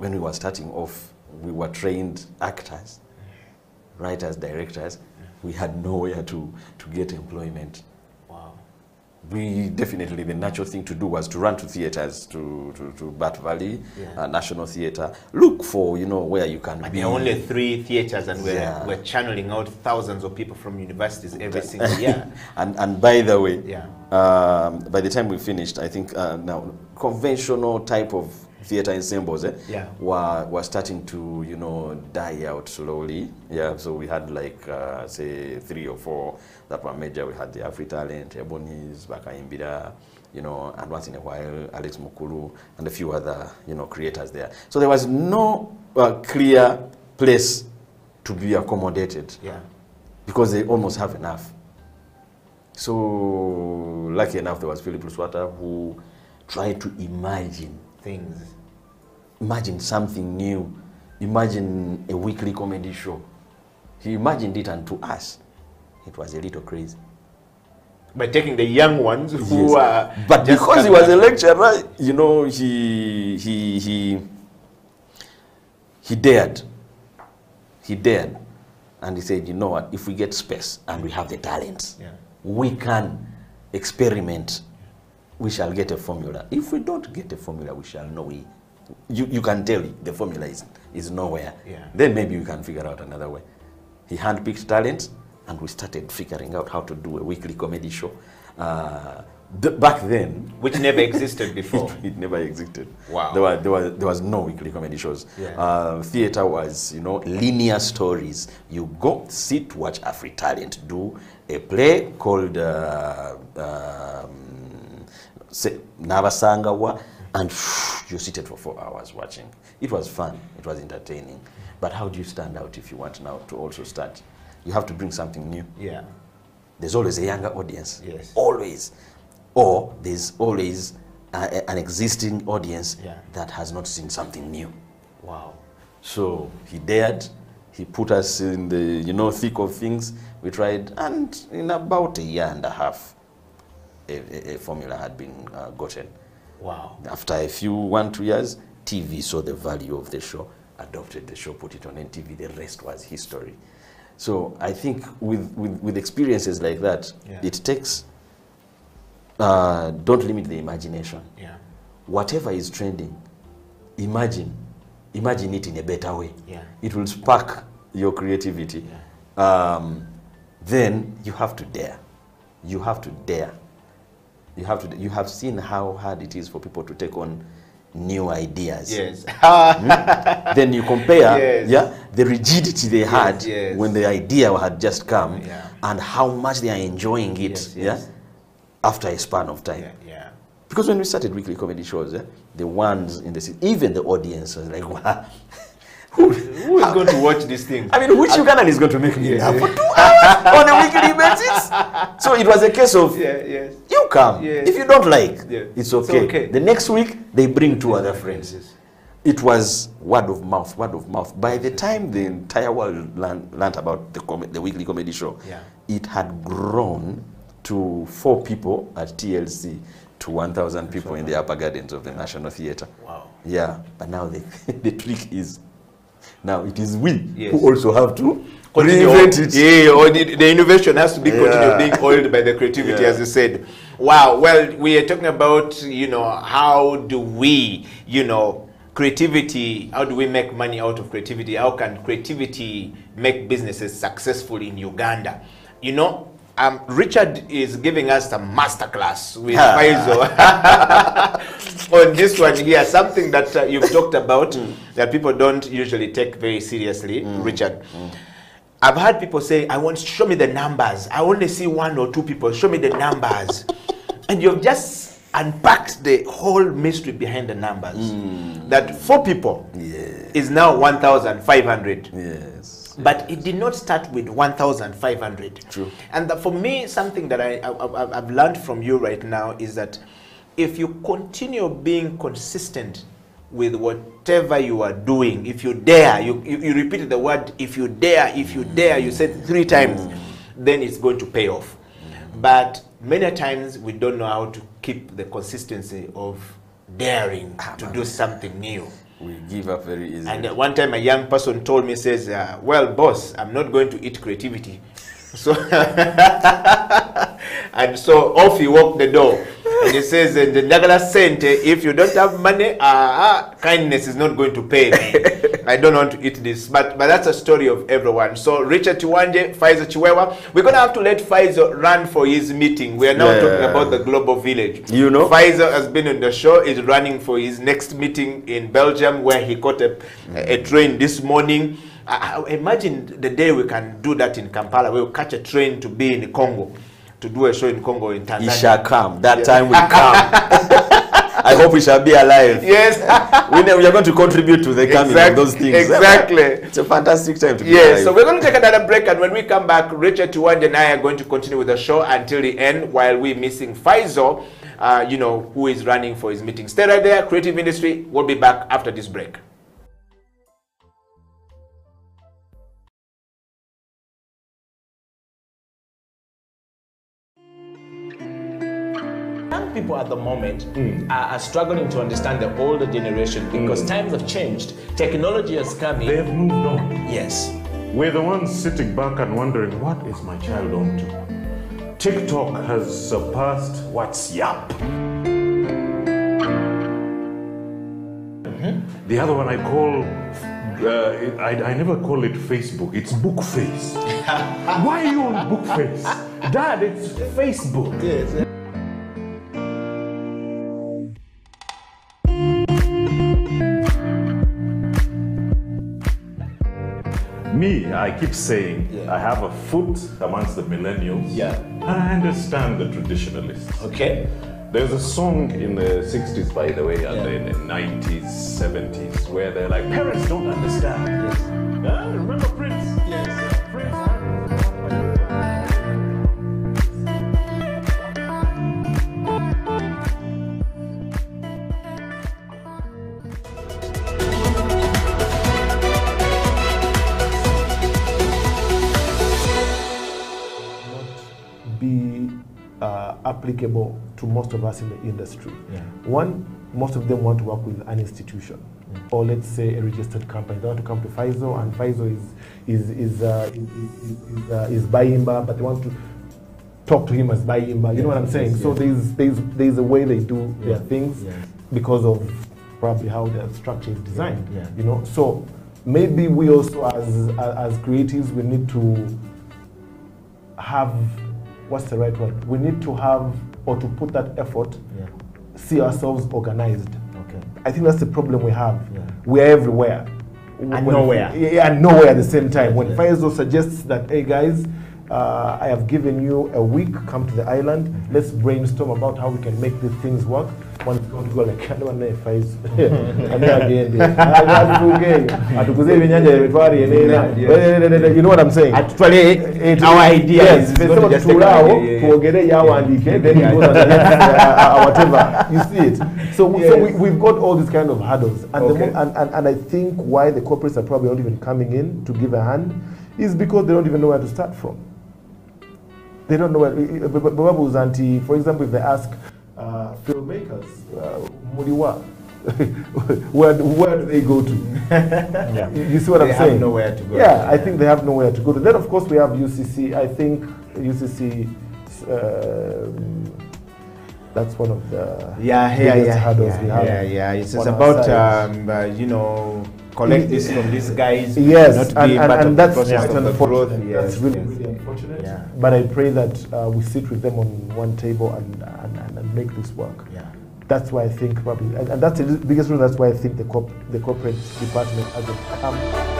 when we were starting off, we were trained actors, writers, directors. We had nowhere to, to get employment. Wow. We definitely, the natural thing to do was to run to theaters, to, to, to Bat Valley, Yeah. uh, National Theater, look for, you know, where you can And be. there are only three theaters, and we're, Yeah. we're channeling out thousands of people from universities every [LAUGHS] single year. and, and by the way, Yeah. um, by the time we finished, I think uh, now conventional type of theater ensembles eh, Yeah. were, were starting to, you know, die out slowly. Yeah, so we had like, uh, say, three or four that were major. We had the Afri Talent, Ebony's, Bakayimbira, you know, and once in a while, Alex Mukulu, and a few other, you know, creators there. So there was no uh, clear place to be accommodated Yeah. because they almost have enough. So lucky enough, there was Philip Luswata who tried to imagine Things. imagine something new, imagine a weekly comedy show. He imagined it, and to us, it was a little crazy. By taking the young ones who Yes. are. but because he was a lecturer, you know, he he he he dared. He dared, and he said, "You know what? If we get space and we have the talents, Yeah. we can experiment. We shall get a formula. If we don't get a formula, we shall know we." You, you can tell the formula is, is nowhere. Yeah. Then maybe we can figure out another way. He handpicked talents, and we started figuring out how to do a weekly comedy show. Uh, th- back then, Which never existed before. it, [LAUGHS] it never existed. Wow. There, were, there, was, there was no weekly comedy shows. Yeah. Uh, theater was, you know, linear stories. You go sit, watch Afri Talent do a play called uh, um, Navasangawa, and you seated for four hours watching. It was fun. It was entertaining. But how do you stand out if you want now to also start? You have to bring something new Yeah. there's always a younger audience. Yes. Always. Or there's always a- an existing audience Yeah. that has not seen something new. Wow. So he dared, he put us in the, you know, thick of things. We tried, and in about a year and a half, a, a, formula had been uh, gotten. Wow. After a few, one, two years, TV saw the value of the show, adopted the show, put it on NTV. The rest was history. So I think with, with, with experiences like that, Yeah. it takes, uh, don't limit the imagination. Yeah. Whatever is trending, imagine, imagine it in a better way. Yeah. It will spark your creativity. Um, then you have to dare. You have to dare. You have to. You have seen how hard it is for people to take on new ideas. Yes. [LAUGHS] mm? Then you compare, Yes. yeah, the rigidity they yes, had yes. when the idea had just come, Yeah. and how much they are enjoying it, Yes, yes. yeah, after a span of time. Yeah. Yeah. Because when we started weekly comedy shows, yeah, the ones in the even the audience was like, [LAUGHS] wow. Who, Who is going to watch this thing? I mean, which Ugandan is going to make me laugh for two [LAUGHS] hours on a weekly [LAUGHS] basis? So it was a case of Yeah. Yes. you come. Yes. If you don't like, Yeah. it's, It's okay. okay. The next week they bring two other friends. Yes. It was word of mouth, word of mouth. By the time the entire world learned, learned about the, com- the weekly comedy show, Yeah. it had grown to four people at TLC to 1,000 people in the upper gardens of the National Theatre. Wow. Yeah, but now the, [LAUGHS] the trick is now it is we Yes. who also have to Continue reinvent it. Yeah, or the, the innovation has to be Yeah. continued being oiled by the creativity, Yeah. as you said. Wow. Well, we are talking about you know how do we you know creativity? How do we make money out of creativity? How can creativity make businesses successful in Uganda? You know. Um, Richard is giving us a masterclass with Faisal [LAUGHS] on this one here, something that uh, you've talked about that people don't usually take very seriously, Richard. I've had people say, I want to show me the numbers. I only see one or two people. Show me the numbers. and you've just unpacked the whole mystery behind the numbers. That four people is now 1,500. Yes. But it did not start with 1,500. True. And for me, something that I, I, I've learned from you right now is that if you continue being consistent with whatever you are doing, if you dare, you, you, you repeated the word, if you dare, if you mm. dare, you said three times, mm. then it's going to pay off. Mm. But many times we don't know how to keep the consistency of daring ah, to do something new. We give up very easily. And uh, one time a young person told me, says, uh, well, boss, I'm not going to eat creativity. [LAUGHS] So, [LAUGHS] and so off he walked the door. And he says, "And the Nagala sent, if you don't have money, uh, kindness is not going to pay me. I don't want to eat this. But but that's a story of everyone. So Richard Chiwanje, Faizo Chiwewa, we're going to have to let Faizo run for his meeting. We are now Yeah. talking about the global village. You know? Faizo has been on the show, is running for his next meeting in Belgium where he caught a, a train this morning. I, I imagine the day we can do that in Kampala. We'll catch a train to be in Congo, to do a show in Congo in Tanzania. It shall come. That time will come. [LAUGHS] I hope we shall be alive. Yes. [LAUGHS] we, we are going to contribute to the coming Exact- of those things. exactly. [LAUGHS] It's a fantastic time to be Yes, alive. so we're going to take another break, and when we come back, Richard Tuwangye and I are going to continue with the show until the end while we're missing Faisal, uh, you know, who is running for his meeting. Stay right there, creative industry. We'll be back after this break. The moment are, are struggling to understand the older generation hmm. because times have changed. Technology has come in. They've moved on. Yes. We're the ones sitting back and wondering, what is my child on to? TikTok has surpassed WhatsApp. Mm-hmm. The other one I call, uh, I, I never call it Facebook, it's Bookface. [LAUGHS] Why are you on Bookface? Dad, it's Facebook. Yes. Me, I keep saying I have a foot amongst the millennials. Yeah. I understand the traditionalists. Okay. There's a song in the 60s, by the way, and in the 90s, 70s, where they're like, parents don't understand. Yes. remember Prince? Uh, applicable to most of us in the industry. One, most of them want to work with an institution, or let's say a registered company. They want to come to Faisal, and Faisal is is is uh, is, is, uh, is but they want to talk to him as Bayimba. You know what I'm saying? so there's there's there's a way they do their things because of probably how their structure is designed. You know, so maybe we also as as creatives we need to have what's the right word? We need to have or to put that effort, see ourselves organized. Okay. I think that's the problem we have. Yeah. We are everywhere. And When- nowhere. Yeah, and nowhere at the same time. When Faisal suggests that, hey guys, uh, I have given you a week, come to the island, Mm-hmm. let's brainstorm about how we can make these things work. One is going to go like, I don't know if Faizo. And then again, atukuze ebyennyanja ebitwali enena. You know what I'm saying? Actually, our idea yes, is ffe going to sema just tutuule take awo an idea, yeah, yeah. twogere yawandiike then he goes and gets, uh, whatever you see it so, so we, we've got all these kind of hurdles and, Okay. mo- and, and, and I think why the corporates are probably not even coming in to give a hand is because they don't even know where to start from they don't know where Bababu's anti for example if they ask uh, filmmakers uh, [LAUGHS] where, where do they go to [LAUGHS] you, you see what They I'm have saying nowhere to go yeah to, I think they have nowhere to go to then of course we have UCC I think UCC um, that's one of the Yeah, yeah, biggest yeah, hurdles yeah, we have yeah, yeah. It's, it's about um, uh, you know collect this from these guys. Yes, not and, and, and that's, that's growth. unfortunate. Yes, that's really, really unfortunate. Yeah. But I pray that uh, we sit with them on one table and, and make this work. Yeah. That's why I think probably, and, and that's the biggest reason. That's why I think the corp, the corporate department hasn't come.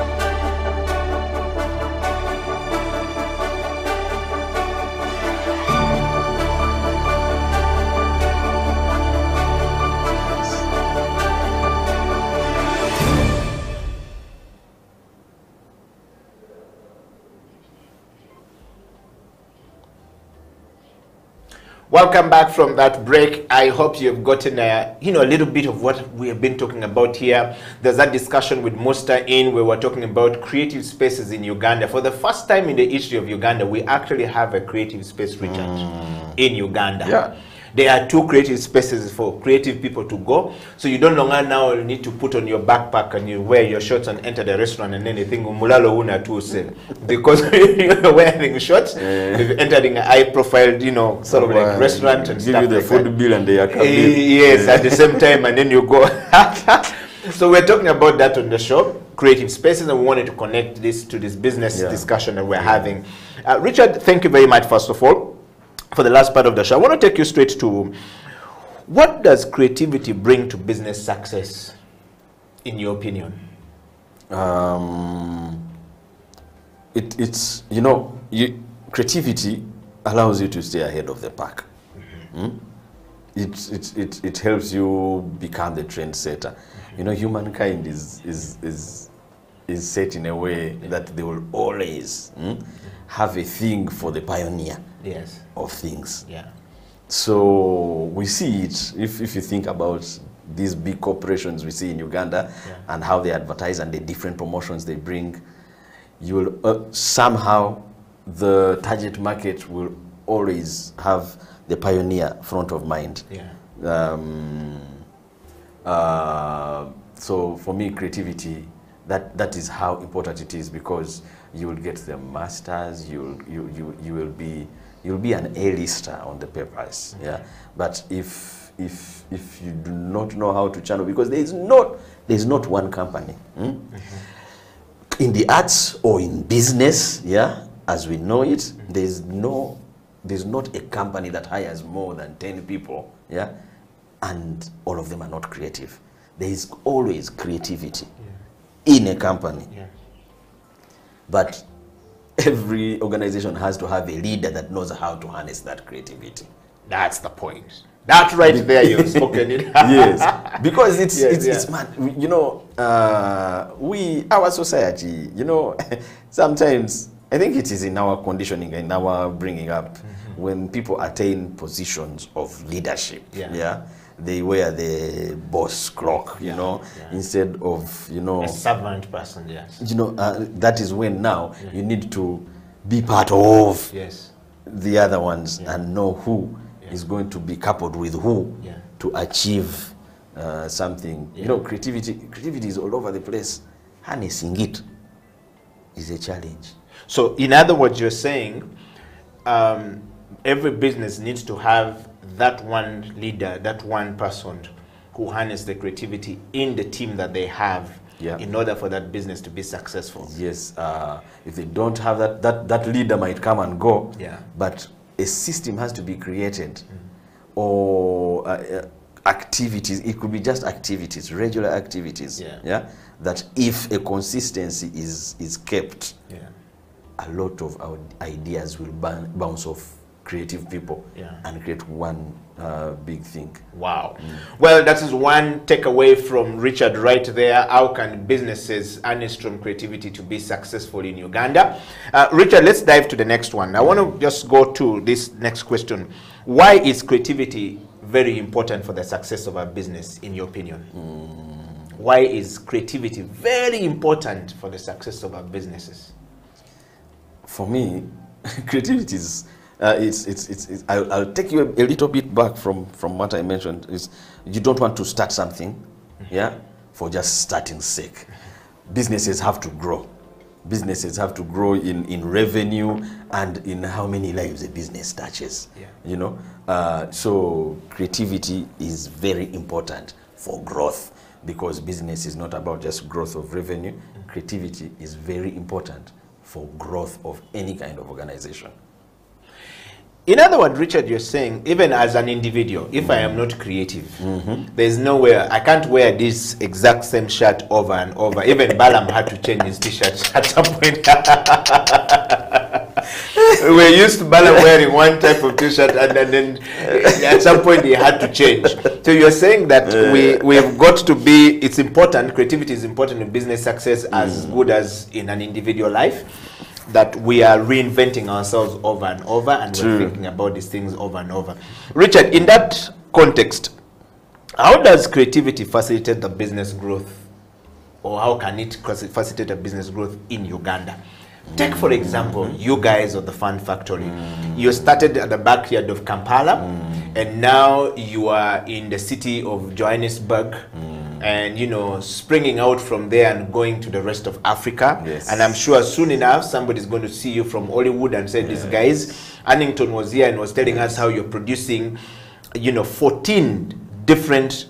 Welcome back from that break. I hope you've gotten a, you know, a little bit of what we have been talking about here. There's that discussion with Musta in where we're talking about creative spaces in Uganda. For the first time in the history of Uganda, we actually have a creative space, Richard, mm. in Uganda. Yeah. There are two creative spaces for creative people to go. So you don't longer now need to put on your backpack and you wear your shorts and enter the restaurant and anything. Mulalo una tu se. [LAUGHS] Because you're wearing shorts, you've entered in a high profile, you know, sort of like restaurant and give stuff you the like food that. bill and the account Eh, yes, at the same time, and then you go. [LAUGHS] so we're talking about that on the show, creative spaces, and we wanted to connect this to this business Yeah. discussion that we're having. Uh, Richard, thank you very much, first of all, for the last part of the show. I want to take you straight to what does creativity bring to business success, in your opinion? um, it, it's you know you, creativity allows you to stay ahead of the pack Mm? it, it, it, it helps you become the trendsetter. You know, humankind is, is, is, is set in a way that they will always mm, have a thing for the pioneer Yes. Of things. Yeah. So we see it if, if you think about these big corporations we see in Uganda and how they advertise and the different promotions they bring, you will uh, somehow the target market will always have the pioneer front of mind. Yeah. Um, uh, so for me, creativity that that is how important it is because you will get the masters. You will you you you will be you'll be an A-lister on the papers. Okay. Yeah. But if if if you do not know how to channel, because there is not there is not one company. hmm? in the arts or in business, yeah, as we know it, mm -hmm. there's no, there's not a company that hires more than 10 people, yeah, and all of them are not creative. There is always creativity yeah. in a company. Yeah. But every organization has to have a leader that knows how to harness that creativity. That's the point. That right there, you've spoken it. [LAUGHS] yes, because it's Yes, it's, yeah. it's man. You know, uh, we our society. You know, [LAUGHS] sometimes I think it is in our conditioning in our bringing up Mm-hmm. when people attain positions of leadership. Yeah. Yeah. They wear the boss clock. You know, instead of you know A servant person, yes. you know uh, that is when now you need to be part of Yes. the other ones and know who is going to be coupled with who Yeah. to achieve uh, something. You know, creativity creativity is all over the place. Harnessing it is a challenge. So, in other words, you're saying um, every business needs to have that one leader, that one person who harness the creativity in the team that they have Yeah. in order for that business to be successful. Yes, uh, if they don't have that, that, that leader might come and go, Yeah. but a system has to be created or uh, uh, activities, it could be just activities, regular activities, Yeah. yeah? that if a consistency is, is kept, Yeah. a lot of our ideas will boun- bounce off creative people Yeah. and create one uh, big thing. Wow. Well, that is one takeaway from Richard right there. How can businesses harness from creativity to be successful in Uganda? Uh, Richard, let's dive to the next one. I want to just go to this next question. Why is creativity very important for the success of a business, in your opinion? Why is creativity very important for the success of our businesses? for me, [LAUGHS] creativity is. Uh, it's, it's, it's, it's I'll, I'll take you a, a little bit back from, from what I mentioned. Is you don't want to start something, yeah, for just starting sake. Businesses have to grow. Businesses have to grow in, in revenue and in how many lives a business touches. Yeah. You know, uh, so creativity is very important for growth because business is not about just growth of revenue. Creativity is very important for growth of any kind of organization. In other words, Richard, you're saying even as an individual, if I am not creative, there's nowhere I can't wear this exact same shirt over and over. Even Balaam had to change his t-shirt [LAUGHS] at some point. [LAUGHS] We're used to Balaam wearing one type of t-shirt, and then, then uh, at some point he had to change. So you're saying that we we've got to be. It's important. Creativity is important in business success as good as in an individual life that we are reinventing ourselves over and over and we're thinking about these things over and over. Richard, in that context, how does creativity facilitate the business growth? Or how can it facilitate a business growth in Uganda? Take, for example, mm-hmm. you guys of the Fun Factory. Mm. You started at the backyard of Kampala, mm. and now you are in the city of Johannesburg, mm. And you know, springing out from there and going to the rest of Africa. Yes. And I'm sure soon enough, somebody's going to see you from Hollywood and say, "These guys." Annington was here and was telling us how you're producing, you know, 14 different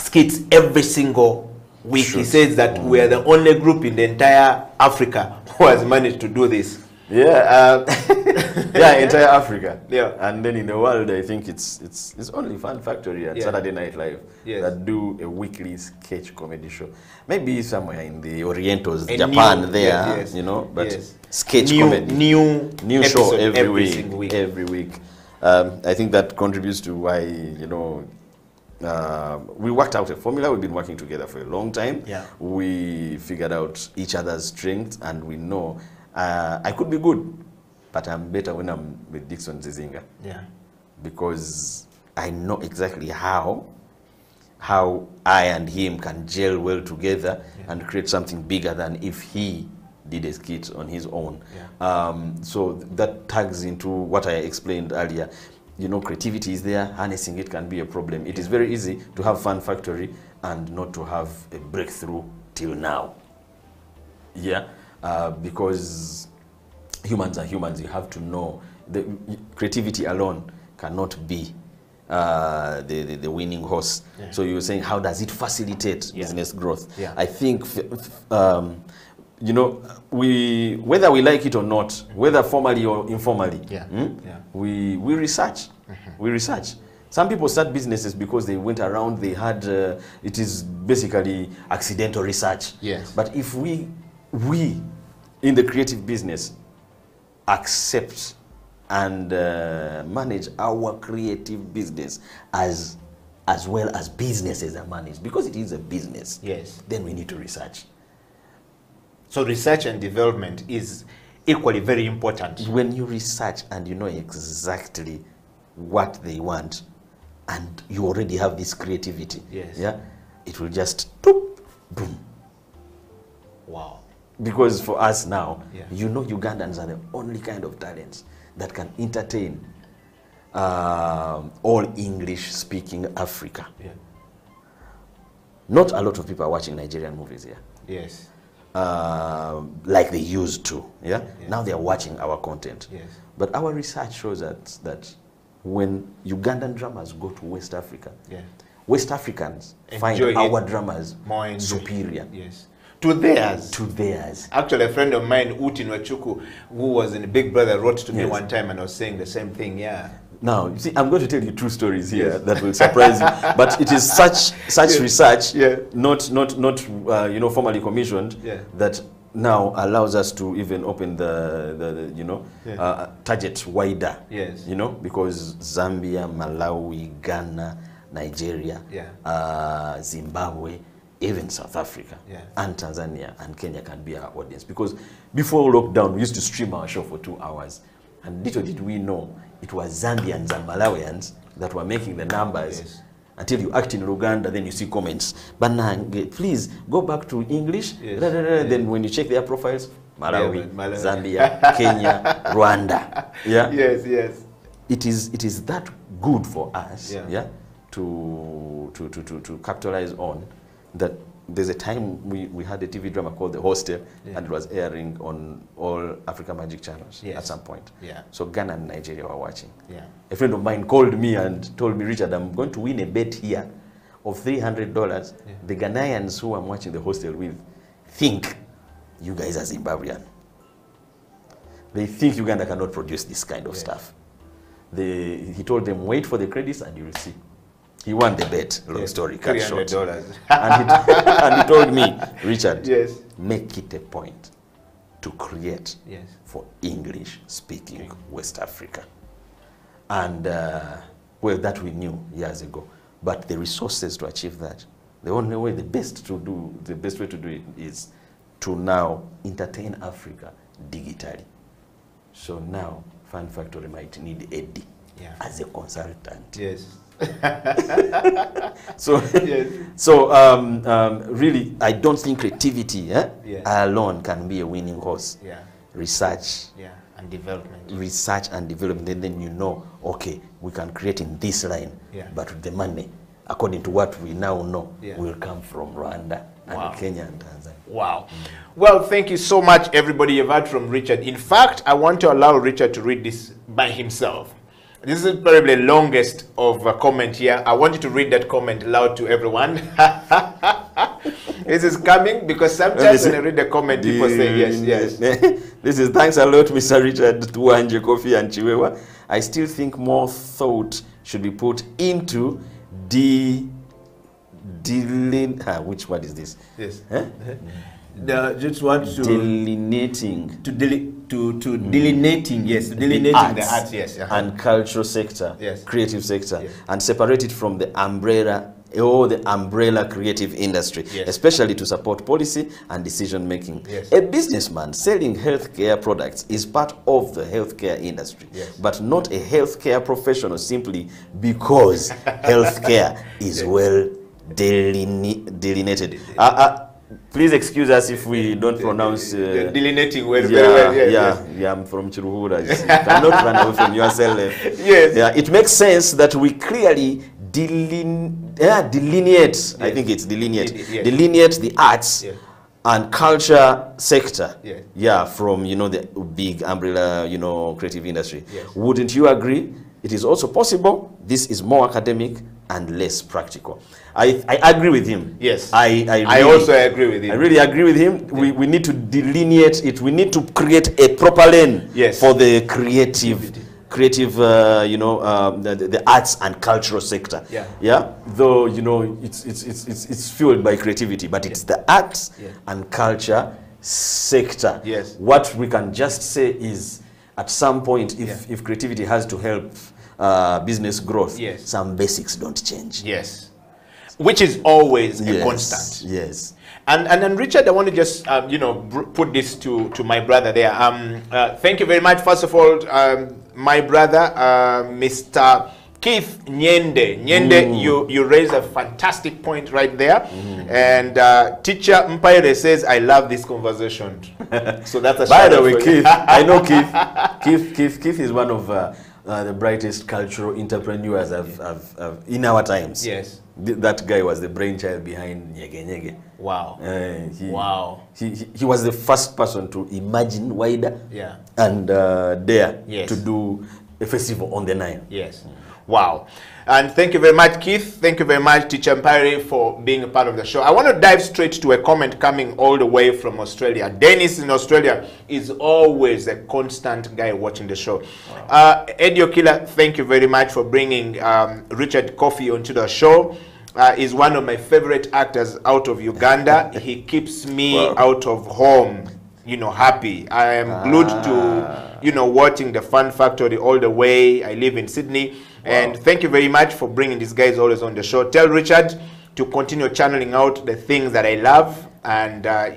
skits every single week. He says that we are the only group in the entire Africa [LAUGHS] who has managed to do this. Yeah, uh, [LAUGHS] yeah, entire Africa. Yeah. and then in the world, I think it's it's it's only Fun Factory and Yeah. Saturday Night Live Yes. that do a weekly sketch comedy show. Maybe somewhere in the Orientals, A Japan, new- there, yes, yes, you know, but yes. sketch New- comedy, new new show every, every week, week. every week. Um, I think that contributes to why, you know, uh, we worked out a formula. We've been working together for a long time. Yeah. We figured out each other's strengths, and we know uh, I could be good, but I'm better when I'm with Dixon Zizinga Yeah. because I know exactly how how I and him can gel well together and create something bigger than if he did a skit on his own. Um, so th- that tags into what I explained earlier. You know, creativity is there, harnessing it can be a problem. It is very easy to have Fun Factory and not to have a breakthrough till now. Yeah, uh, because humans are humans. You have to know the creativity alone cannot be uh, the, the the winning horse. Yeah. So you were saying, how does it facilitate Yeah. business growth? Yeah. I think, um, you know, we whether we like it or not, whether formally or informally, Yeah. Yeah. we we research. We research. Some people start businesses because they went around. They had uh, it is basically accidental research. Yes. But if we we in the creative business accept and uh, manage our creative business as as well as businesses are managed because it is a business Yes. then we need to research So research and development is equally very important. when you research and you know exactly what they want and you already have this creativity Yes. yeah it will just boop, boom Wow. Because for us now Yeah. you know ugandans are the only kind of talents that can entertain um, all english speaking africa Yeah. not a lot of people are watching nigerian movies here Yes. um, like they used to. Yeah? Yeah. Now they are watching our content. Yes. But our research shows that that when Ugandan dramas go to West Africa, Yeah. West Africans find Enjoy it our dramas superior Yes. To theirs. to theirs. Actually, a friend of mine, Uti Nwachuku, who was in Big Brother, wrote to yes. me one time and I was saying the same thing. Yeah. Now, you see, I'm going to tell you two stories here yes. that will surprise you. [LAUGHS] But it is such such yes. research, Yeah. not not not uh, you know formally commissioned, Yeah. that now allows us to even open the, the, the, you know Yeah. uh, target wider. Yes. You know because Zambia, Malawi, Ghana, Nigeria, Yeah. uh, Zimbabwe, even South Africa, Yeah. and Tanzania and Kenya can be our audience. Because before lockdown, we used to stream our show for two hours. And little did we know it was Zambians and Malawians that were making the numbers. Yes. Until you act in Uganda, then you see comments. But now, please go back to English. Yes. Da, da, da. Then when you check their profiles, Malawi, Yeah, Malawi. Zambia, [LAUGHS] Kenya, Rwanda. Yeah Yes, yes. it is it is that good for us Yeah. yeah, to, to, to, to, to capitalize on that there's a time we, we had a TV drama called The Hostel Yeah. and it was airing on all Africa Magic channels Yes. at some point. Yeah. So Ghana and Nigeria were watching. Yeah. A friend of mine called me and told me, Richard, I'm going to win a bet here of $300. The Ghanaians who I'm watching The Hostel with think you guys are Zimbabwean. They think Uganda cannot produce this kind of stuff. They, he told them, wait for the credits and you'll see. He won the bet, long yes. story cut short. and, he, [LAUGHS] and he told me, Richard, Yes. make it a point to create Yes. for English speaking okay. West Africa. And uh, well, that we knew years ago. But the resources to achieve that, the only way, the best to do, the best way to do it is to now entertain Africa digitally. So now, Fun Factory might need Eddie Yeah. as a consultant. Yes. [LAUGHS] So, Yes. so um, um, really, I don't think creativity eh, Yeah. alone can be a winning horse. Yeah. Research, Yeah. And development. research and development, and then you know, okay, we can create in this line, Yeah. but the money, according to what we now know, Yeah. will come from Rwanda and Wow. Kenya and Tanzania. Wow. Well, thank you so much, everybody. You've heard from Richard. In fact, I want to allow Richard to read this by himself. This is probably the longest of a comment here. I want you to read that comment loud to everyone. [LAUGHS] this is coming because sometimes when I read the comment, people say yes, yes. [LAUGHS] this is thanks a lot, Mr. Richard Tuwangye, Kofi, and Kiwewa. I still think more thought should be put into de, deline, ah, which word is this? Yes. Eh? The, just want to Delineating to deli- to, to delineating, yes, delineating the arts, yes. uh-huh. and cultural sector, Yes. creative sector, Yes. and separate it from the umbrella or the umbrella creative industry, Yes. especially to support policy and decision making. Yes. A businessman selling healthcare products is part of the healthcare industry, Yes. but not a healthcare professional simply because [LAUGHS] healthcare is well deline- delineated. Uh, uh, please excuse us if we don't pronounce. Uh, delineating well, yeah, very well, yes, yeah, yes. yeah, I'm from Kiruhura. You see. cannot run away from yourself. Yes. Yeah, it makes sense that we clearly yeah, delineate, I think it's delineate, Deli- yes. delineate the arts Yes. and culture sector. Yes. Yeah, from, you know, the big umbrella, you know, creative industry. Yes. Wouldn't you agree? It is also possible. This is more academic and less practical. I, I agree with him. Yes. I, I, I also agree with him. I really agree with him. We, we need to delineate it. We need to create a proper lane Yes. for the creative, creative, uh, you know, um, the, the arts and cultural sector. Yeah. Yeah. Though you know, it's it's it's it's, it's fueled by creativity, but it's the arts Yeah. and culture sector. Yes. What we can just say is, at some point, if Yeah. if creativity has to help uh, business growth, Yes. some basics don't change. Yes. Which is always a constant. Yes. And, and and Richard, I want to just um, you know br- put this to to my brother there. Um, uh, thank you very much. First of all, um, my brother, uh, Mr. Keith Nyende. Nyende, you you raise a fantastic point right there. And uh, teacher Mpaire says, "I love this conversation." [LAUGHS] so that's a By the way. Keith, I know Keith. [LAUGHS] Keith, Keith, Keith is one of uh, uh, the brightest cultural entrepreneurs I've, I've, I've, in our times. Yes. Th- that guy was the brainchild behind Nyege Nyege. Wow. Uh, he, Wow. He, he, he was the first person to imagine wider Yeah. and uh, dare Yes. to do a festival on the Nile. Yes. Wow. And thank you very much, Keith. Thank you very much, Teacher Mpaire, for being a part of the show. I want to dive straight to a comment coming all the way from Australia. Dennis in Australia is always a constant guy watching the show. Uh, Eddie Okila, thank you very much for bringing um, Richard Coffey onto the show. Uh, is one of my favorite actors out of Uganda. [LAUGHS] he keeps me out of home you know, happy. I am glued to, you know, watching the Fun Factory all the way. I live in Sydney. And thank you very much for bringing these guys always on the show. Tell Richard to continue channeling out the things that I love. And uh,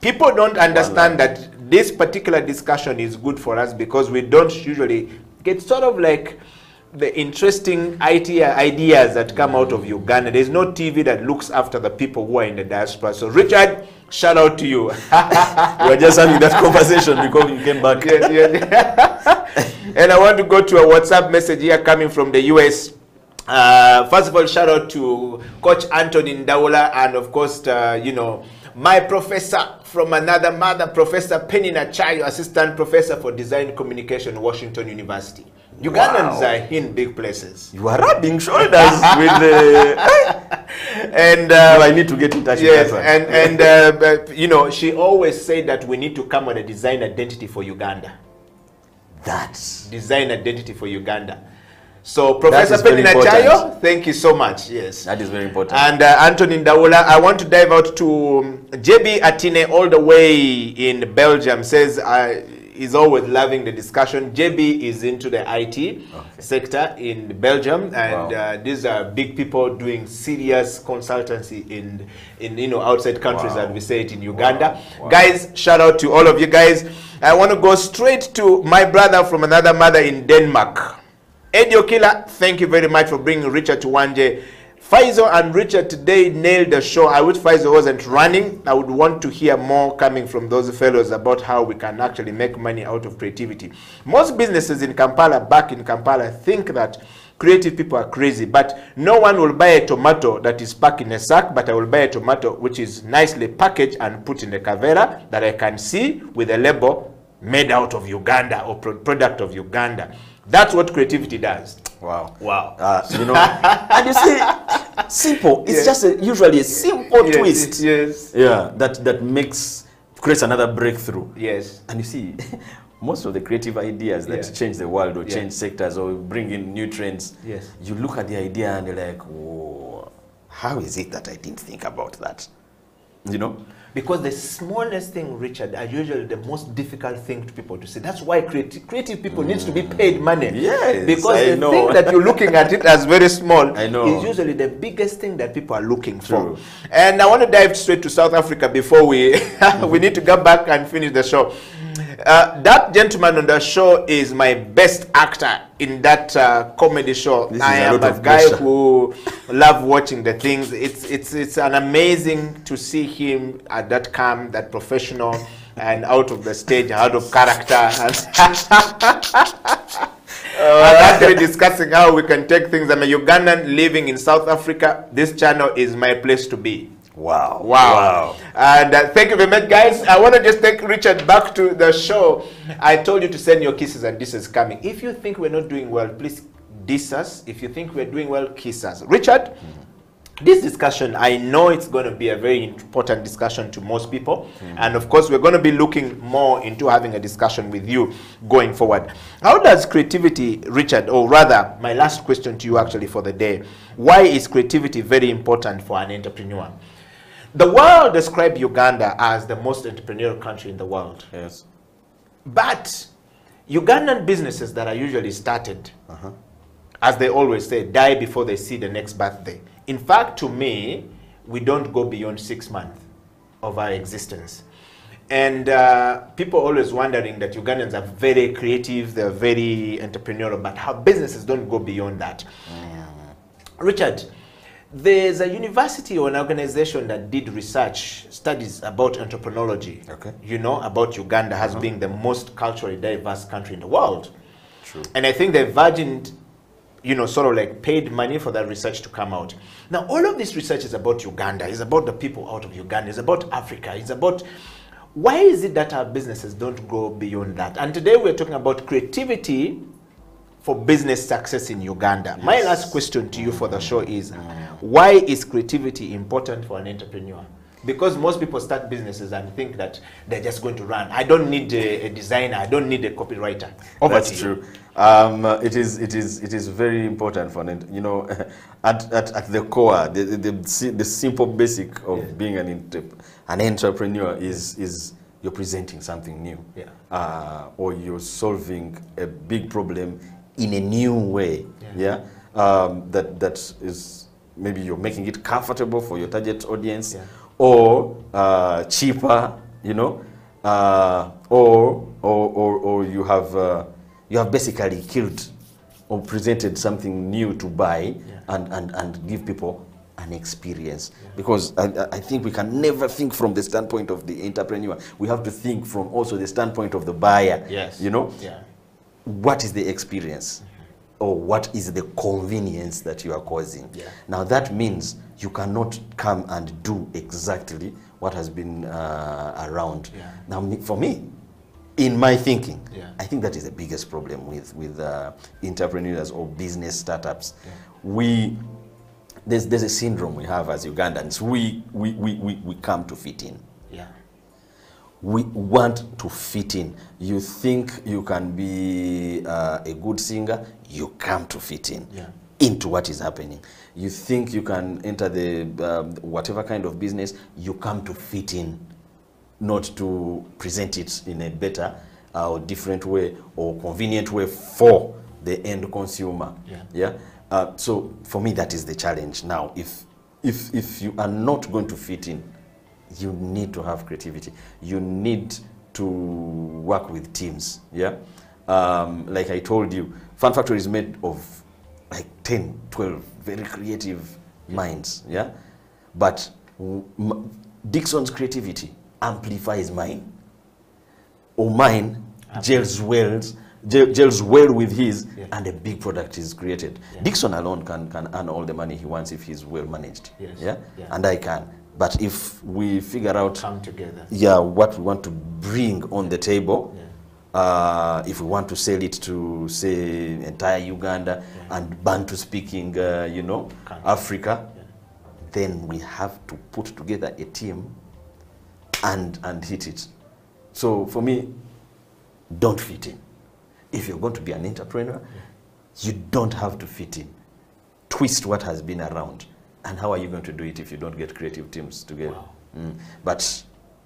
people don't understand that this particular discussion is good for us because we don't usually get sort of like the interesting idea, ideas that come out of Uganda. There's no TV that looks after the people who are in the diaspora. So, Richard, shout out to you. [LAUGHS] we were just having that conversation because you came back. Yes, yes. [LAUGHS] and I want to go to a WhatsApp message here coming from the US. Uh, first of all, shout out to Coach Anthony Ndaula and, of course, uh, you know, my professor from another mother, Professor Penina Acayo, Assistant Professor for Design Communication, Washington University. Ugandans Wow. are in big places. You are rubbing shoulders with the. And uh, I need to get in touch yes, with that and and uh, but, you know, she always said that we need to come with a design identity for Uganda. That's Design identity for Uganda. So, Professor is Penina. Chayo, thank you so much. Yes. that is very important. And uh, Anthony I want to dive out to um, JB Atine all the way in Belgium. Says uh, he's always loving the discussion. JB is into the IT sector in Belgium, and Wow. uh, these are big people doing serious consultancy in, in you know outside countries, Wow. as we say it in Uganda. Guys, shout out to all of you guys. I want to go straight to my brother from another mother in Denmark. Eddie Okila, thank you very much for bringing Richard Tuwangye. Faisal and Richard today nailed the show. I wish Faisal wasn't running. I would want to hear more coming from those fellows about how we can actually make money out of creativity. Most businesses in Kampala, back in Kampala, think that creative people are crazy, but no one will buy a tomato that is packed in a sack, but I will buy a tomato which is nicely packaged and put in a cavera that I can see with a label made out of Uganda or pro- product of Uganda. That's what creativity does. Wow. Wow. Uh, you know, and you see, simple. It's just a, usually a simple Yes, twist. Yes. Yeah, that that makes creates another breakthrough. Yes. And you see, most of the creative ideas that Yeah. change the world or Yeah. change sectors or bring in new trends, Yes. you look at the idea and you're like, Whoa, how is it that I didn't think about that? you know. Because the smallest thing, Richard, are usually the most difficult thing to people to see. That's why creative, creative people needs to be mm. paid money. Yes, because I the know. thing that you're looking at it as very small I know. is usually the biggest thing that people are looking True. for. And I want to dive straight to South Africa before we [LAUGHS] we need to go back and finish the show. Uh, that gentleman on the show is my best actor in that uh, comedy show. This is I a am lot a guy pressure. who love watching the things. It's it's it's an amazing to see him at that calm, that professional, and out of the stage, out of character. [LAUGHS] And actually discussing how we can take things. I'm a Ugandan living in South Africa. This channel is my place to be. Wow. Wow. wow. And uh, thank you very much, guys. I want to just take Richard back to the show. I told you to send your kisses, and this is coming. If you think we're not doing well, please diss us. If you think we're doing well, kiss us. Richard, this discussion, I know it's going to be a very important discussion to most people. And of course, we're going to be looking more into having a discussion with you going forward. How does creativity, Richard, or rather, my last question to you actually for the day, why is creativity very important for an entrepreneur? The world describes Uganda as the most entrepreneurial country in the world. Yes. But Ugandan businesses that are usually started, as they always say, die before they see the next birthday. In fact, to me, we don't go beyond six months of our existence. And uh, people always wondering that Ugandans are very creative, they're very entrepreneurial, but how businesses don't go beyond that. Richard, there's a university or an organization that did research studies about entrepreneurology. Okay. You know, about Uganda as uh-huh. being the most culturally diverse country in the world. True. And I think the Virgin, you know, sort of like paid money for that research to come out. Now, all of this research is about Uganda, it's about the people out of Uganda, it's about Africa, it's about why is it that our businesses don't go beyond that? And today we're talking about creativity for business success in Uganda. My last question to you for the show is why is creativity important for an entrepreneur? Because most people start businesses and think that they're just going to run. I don't need a, a designer, I don't need a copywriter. Over That's true. Um, it is it is it is very important for an you know [LAUGHS] at, at, at the core the, the, the, the simple basic of being an an entrepreneur is is you're presenting something new Yeah. uh, or you're solving a big problem in a new way yeah, Um, that that is maybe you're making it comfortable for your target audience Yeah. or uh, cheaper you know? Uh, or, or, or, or you have uh, you have basically killed or presented something new to buy and, and, and give people an experience. Because I, I- I think we can never think from the standpoint of the entrepreneur. We have to think from also the standpoint of the buyer Yes. you know? Yeah. What is the experience or what is the convenience that you are causing Yeah. now that means you cannot come and do exactly what has been uh, around Yeah. now for me in my thinking Yeah. i think that is the biggest problem with with uh, entrepreneurs or business startups we there's, there's a syndrome we have as ugandans we, we, we, we, we come to fit in. We want to fit in. You think you can be uh, a good singer, you come to fit in Yeah. into what is happening. You think you can enter the um, whatever kind of business, you come to fit in, not to present it in a better uh, or different way or convenient way for the end consumer. Yeah. Yeah. Uh, so for me, that is the challenge now. If if if you are not going to fit in, you need to have creativity. You need to work with teams. Yeah. Um, like I told you, Fun Factory is made of like 10, 12 very creative minds. Yeah. But Dixon's creativity amplifies mine or mine gels well, gels well with his, and a big product is created. Dixon alone can, can earn all the money he wants if he's well managed. Yes. Yeah? Yeah. And I can. But if we figure out Come together. yeah, what we want to bring on the table, uh, if we want to sell it to, say, entire Uganda and Bantu-speaking, uh, you know, Africa, then we have to put together a team and, and hit it. So for me, don't fit in. If you're going to be an entrepreneur, you don't have to fit in. Twist what has been around. And how are you going to do it if you don't get creative teams together? Wow. Mm. But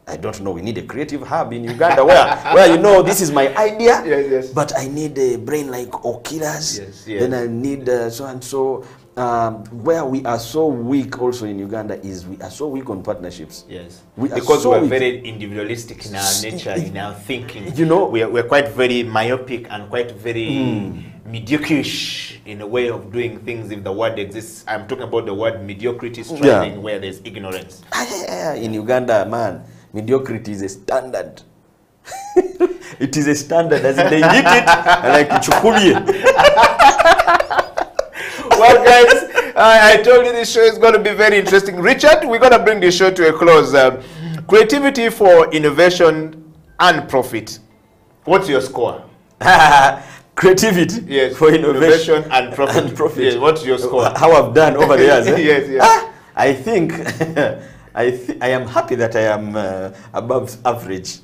I don't know. We need a creative hub in Uganda where, where you know this is my idea, Yes, yes. but I need a brain like Okilas. Yes, yes. Then I need uh, so and so. Um, where we are so weak also in Uganda is we are so weak on partnerships. Yes. We are because so we're weak. very individualistic in our nature, in our thinking. You know- we're, we're quite very myopic and quite very mediocre-ish in a way of doing things if the word exists. I'm talking about the word mediocrity striving yeah. where there's ignorance. Ah, in Uganda, man, mediocrity is a standard. [LAUGHS] it is a standard. As in they eat it, [LAUGHS] like chukulie. [LAUGHS] well, guys, I, I told you this show is going to be very interesting. Richard, we're going to bring this show to a close. Uh, creativity for innovation and profit. What's your score? [LAUGHS] Creativity Yes, for innovation, innovation and profit. and [LAUGHS] profit. Yes, what's your score? How I've done over the years. [LAUGHS] eh? Yes, yes. Ah, I think I th- I am happy that I am uh, above average.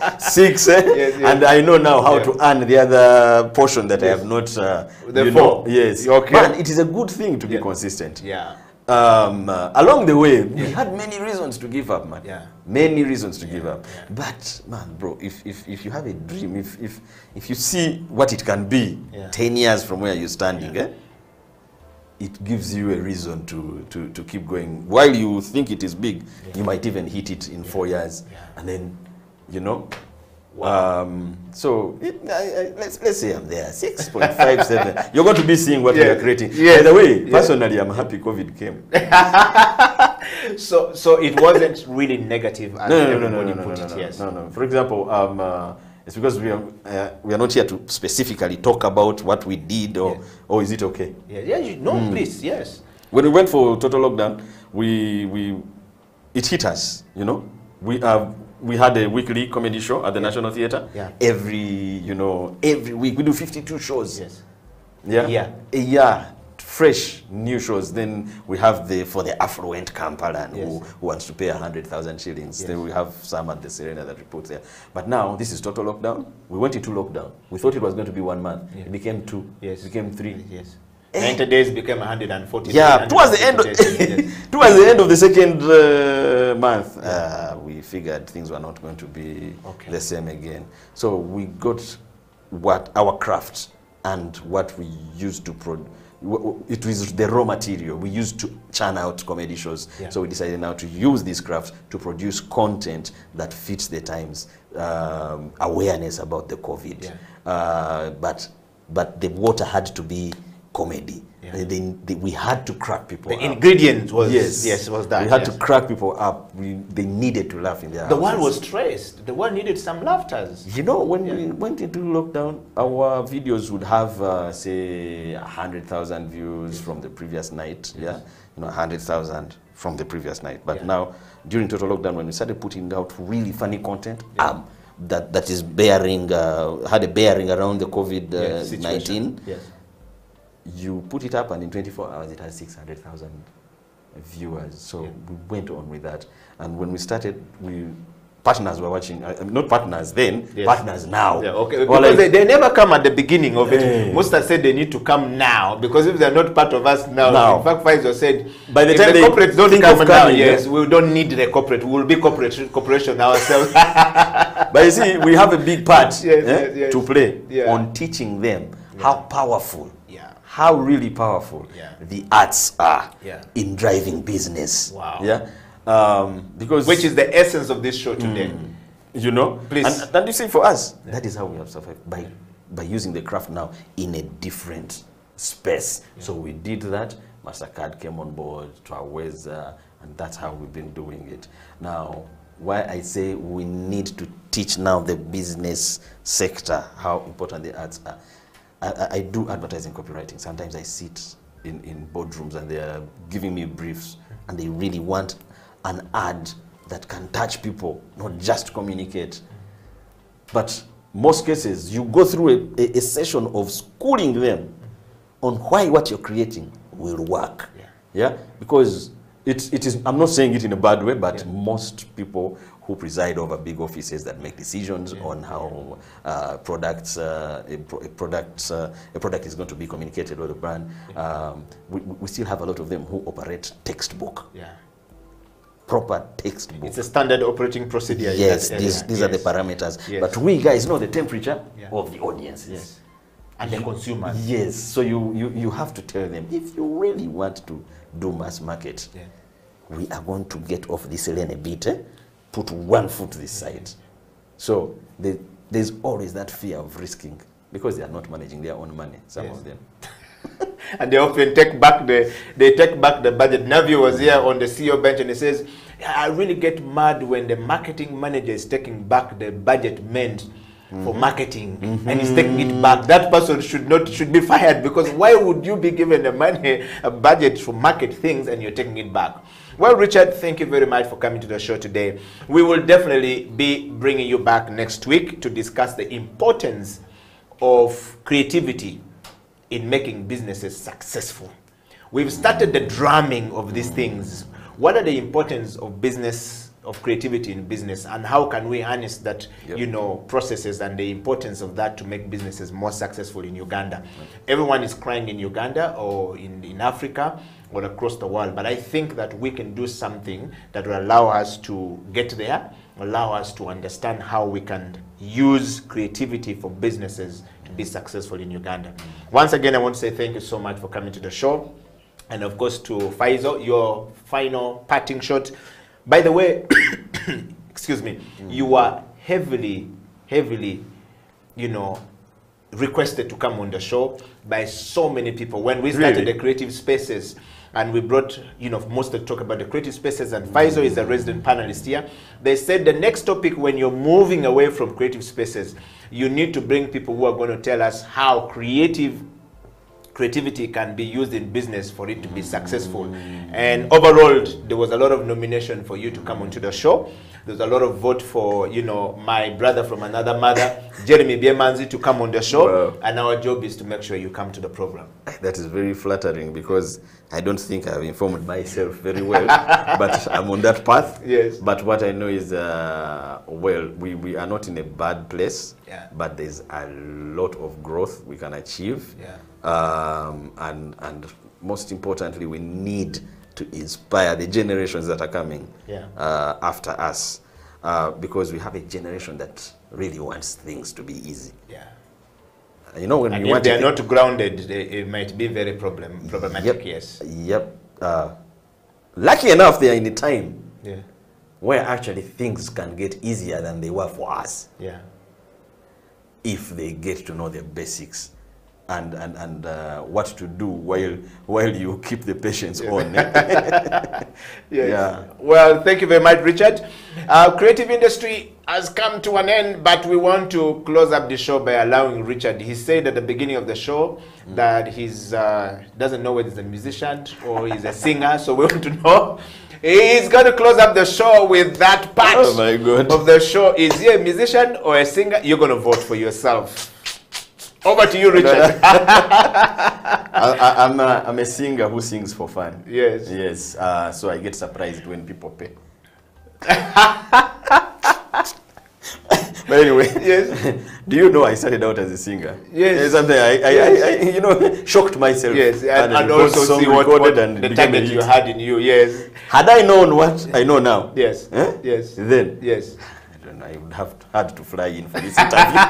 [LAUGHS] Six, eh? Yes, yes. and I know now how Yeah. to earn the other portion that I have not. Uh, The you four. know, yes. Okay. Man, it is a good thing to be consistent. Yeah. Um, uh, along the way, we had many reasons to give up, man. Yeah. Many reasons to give up. Yeah. But man, bro, if, if, if you have a dream, if, if if you see what it can be Yeah. ten years from where you're standing, eh, it gives you a reason to, to, to keep going. While you think it is big, you might even hit it in four years, and then, you know. Wow. Um, so it, I, I, let's let's say I'm there, six point five seven. [LAUGHS] You're going to be seeing what yeah. we are creating. Yes. By the way, Yeah. personally, I'm happy COVID came. [LAUGHS] So, so it wasn't really negative as no, no, no, no, everybody no, no, put no, it. no, yes. no, no. For example, um, uh, it's because we are uh, we are not here to specifically talk about what we did, or Yes. or is it okay? Yeah, yeah, you, no, mm. please, yes. When we went for total lockdown, we we it hit us. You know, we have we had a weekly comedy show at the yeah. National Theatre. Yeah. Every you know every week we do 52 shows. Yes. Yeah. Yeah. A year. Fresh new shows. Then we have the for the affluent Kampalan who, who wants to pay a hundred thousand shillings. Yes. Then we have some at the Serena that reports there. But now this is total lockdown. We went into lockdown. We thought it was going to be one month. Yeah. It became two. Yes. It became three. Yes. Eh. 90 days became 140. Yeah, towards the end of, [LAUGHS] towards the end of the second uh, month, uh, we figured things were not going to be Okay. the same again. So we got what our craft and what we used to produce. It was the raw material we used to churn out comedy shows. Yeah. So we decided now to use this craft to produce content that fits the times, um, awareness about the COVID. Yeah. Uh, but but the water had to be comedy. Yeah. They- they- we had to crack people. The up. ingredient was yes, yes, was that. We had yes. to crack people up. We, they needed to laugh in their The world was stressed. The world needed some laughters. You know, when we went into lockdown, our videos would have, uh, say, 100,000 views from the previous night. Yeah, you know, 100,000 from the previous night. But Yeah. now, during total lockdown, when we started putting out really funny content, um, that, that is bearing, uh, had a bearing around the COVID Yeah, uh. 19, Yes. You put it up and in 24 hours it has 600,000 viewers. So we went on with that. And when we started, we partners were watching, uh, not partners then, Yes. partners now. Yeah, okay. Because like, they, they never come at the beginning of it. Most Musta said they need to come now because if they're not part of us now, Now. in fact, Pfizer said By the time the corporates don't come of now, yes, yeah. we don't need the corporate. We will be corporate corporation ourselves. [LAUGHS] but you see, we have a big part [LAUGHS] Yes, eh, yes, to play Yeah. on teaching them how powerful, Yeah. How really powerful Yeah. the arts are Yeah. in driving business. Wow. Yeah. Um, because Which is the essence of this show today. you know Please. and, and you see for us that is how we have survived by by using the craft now in a different space so we did that mastercard came on board to our Twaweza, and that's how we've been doing it now why i say we need to teach now the business sector how important the arts are i, I, do advertising copywriting sometimes i sit in, in boardrooms and they are giving me briefs and they really want an ad that can touch people, not just communicate. But most cases, you go through a, a, session of schooling them on why what you're creating will work. Yeah. Yeah? Because it, it is, I'm not saying it in a bad way, but most people who preside over big offices that make decisions on how uh, products, uh, a, pro- a, product, uh, a product is going to be communicated with the brand, um, we, we still have a lot of them who operate textbook Yeah. proper textbook. It's a standard operating procedure. yes, these, these, yes. are the parameters. Yes. But we guys know the temperature Yeah. of the audiences. Yes. And the consumers. Yes, so you, you, you have to tell them if you really want to do mass market, Yeah. we are going to get off this lane a bit, eh? Put one foot this side. So the, there's always that fear of risking because they are not managing their own money, some Yes. of them. [LAUGHS] and they often take back the they take back the budget. Navi was here on the CEO bench and he says, I really get mad when the marketing manager is taking back the budget meant for mm-hmm. marketing and he's mm-hmm. taking it back. That person should not should be [LAUGHS] fired because why would you be given the money a budget to market things and you're taking it back? Well, Richard, thank you very much for coming to the show today. We will definitely be bringing you back next week to discuss the importance of creativity in making businesses successful. We've started the drumming of these things. What are the importance of business, of creativity in business, and how can we harness that, Yep. you know, processes and the importance of that to make businesses more successful in Uganda? Everyone is crying in Uganda or in, in Africa or across the world, but I think that we can do something that will allow us to get there, allow us to understand how we can use creativity for businesses to be successful in Uganda. Once again, I want to say thank you so much for coming to the show. And of course, to Faisal, your final parting shot. By the way, [COUGHS] excuse me, you mm. are heavily, heavily, you know, requested to come on the show by so many people. When we started Really? the creative spaces, and we brought, you know, most to talk about the creative spaces, Faisal is a resident panelist here. They said the next topic, when you're moving away from creative spaces, you need to bring people who are going to tell us how creative creativity can be used in business for it to be successful. And overall, there was a lot of nomination for you to come onto the show. There's a lot of vote for, you know, my brother from another mother, [LAUGHS] Jeremy Biemanzi, to come on the show. Wow. And our job is to make sure you come to the program. That is very flattering because I don't think I've informed myself very well, [LAUGHS] but I'm on that path. Yes. But what I know is, uh, well, we, we are not in a bad place, Yeah. but there's a lot of growth we can achieve. Yeah. Um, and, and most importantly, we need to inspire the generations that are coming Yeah. uh, after us uh, because we have a generation that really wants things to be easy. Yeah. You know, when And you if want they are not grounded, they, it might be very problem, problematic, Yep. yes. Yep. Uh, lucky enough, they are in a time Yeah. where actually things can get easier than they were for us Yeah. if they get to know the basics and and, and uh, what to do while while you keep the patients on. [LAUGHS] Yes. Yeah. Well, thank you very much, Richard. Uh, creative industry has come to an end, but we want to close up the show by allowing Richard. He said at the beginning of the show that he's uh, doesn't know whether he's a musician or he's a singer, so we [LAUGHS] want to know. He's going to close up the show with that part Oh my God. of the show. Is he a musician or a singer? You're going to vote for yourself. Over to you, Richard. [LAUGHS] I, I, I'm, a, I'm a singer who sings for fun. Yes. Yes. Uh, so I get surprised when people pay. [LAUGHS] but anyway, Yes. [LAUGHS] do you know I started out as a singer? Yes. It's something I, I, Yes. I, I, you know, shocked myself. Yes, and, and and also see what, what and the target you had in you. Yes, Had I known what I know now, yes, eh? yes, then yes. I don't know, I would have had to fly in for this interview.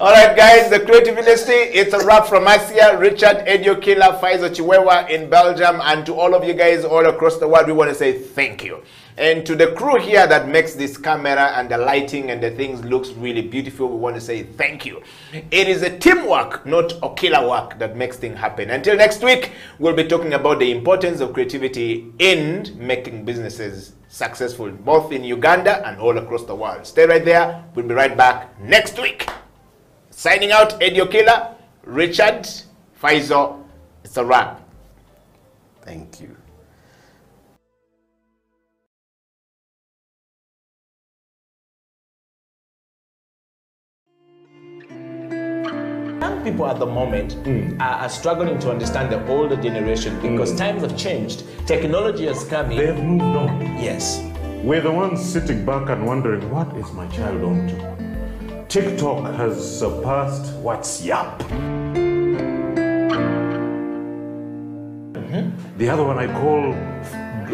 All right, guys, the creative industry, it's a wrap from us here. Richard Eddie Okila, Faizo Kiwewa in Belgium, and to all of you guys all across the world, we want to say thank you. And to the crew here that makes this camera and the lighting and the things looks really beautiful, we want to say thank you. It is a teamwork, not Okila work, that makes things happen. Until next week, we'll be talking about the importance of creativity in making businesses successful, both in Uganda and all across the world. Stay right there. We'll be right back next week. Signing out, Eddie Okila, Richard, Faizo. It's a wrap. Thank you. Young people at the moment hmm. are, are struggling to understand the older generation hmm. because times have changed. Technology has come in. They've moved on. Yes. We're the ones sitting back and wondering, what is my child on to? TikTok has surpassed WhatsApp. The other one I call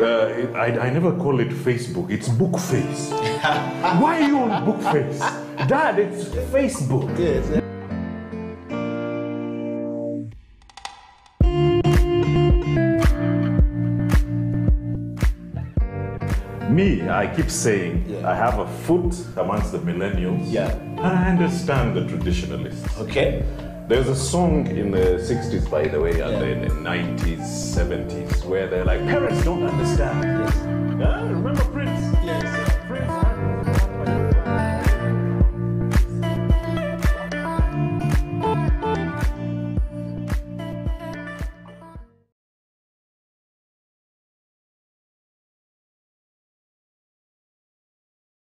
uh, I, I never call it Facebook. It's book face. [LAUGHS] Why are you on book face? Dad, it's Facebook. Yes. Me, I keep saying I have a foot amongst the millennials. Yeah. I understand the traditionalists. Okay. There's a song in the 60s, by the way, and then in the 90s, 70s, where they're like, parents don't understand. Yeah, remember?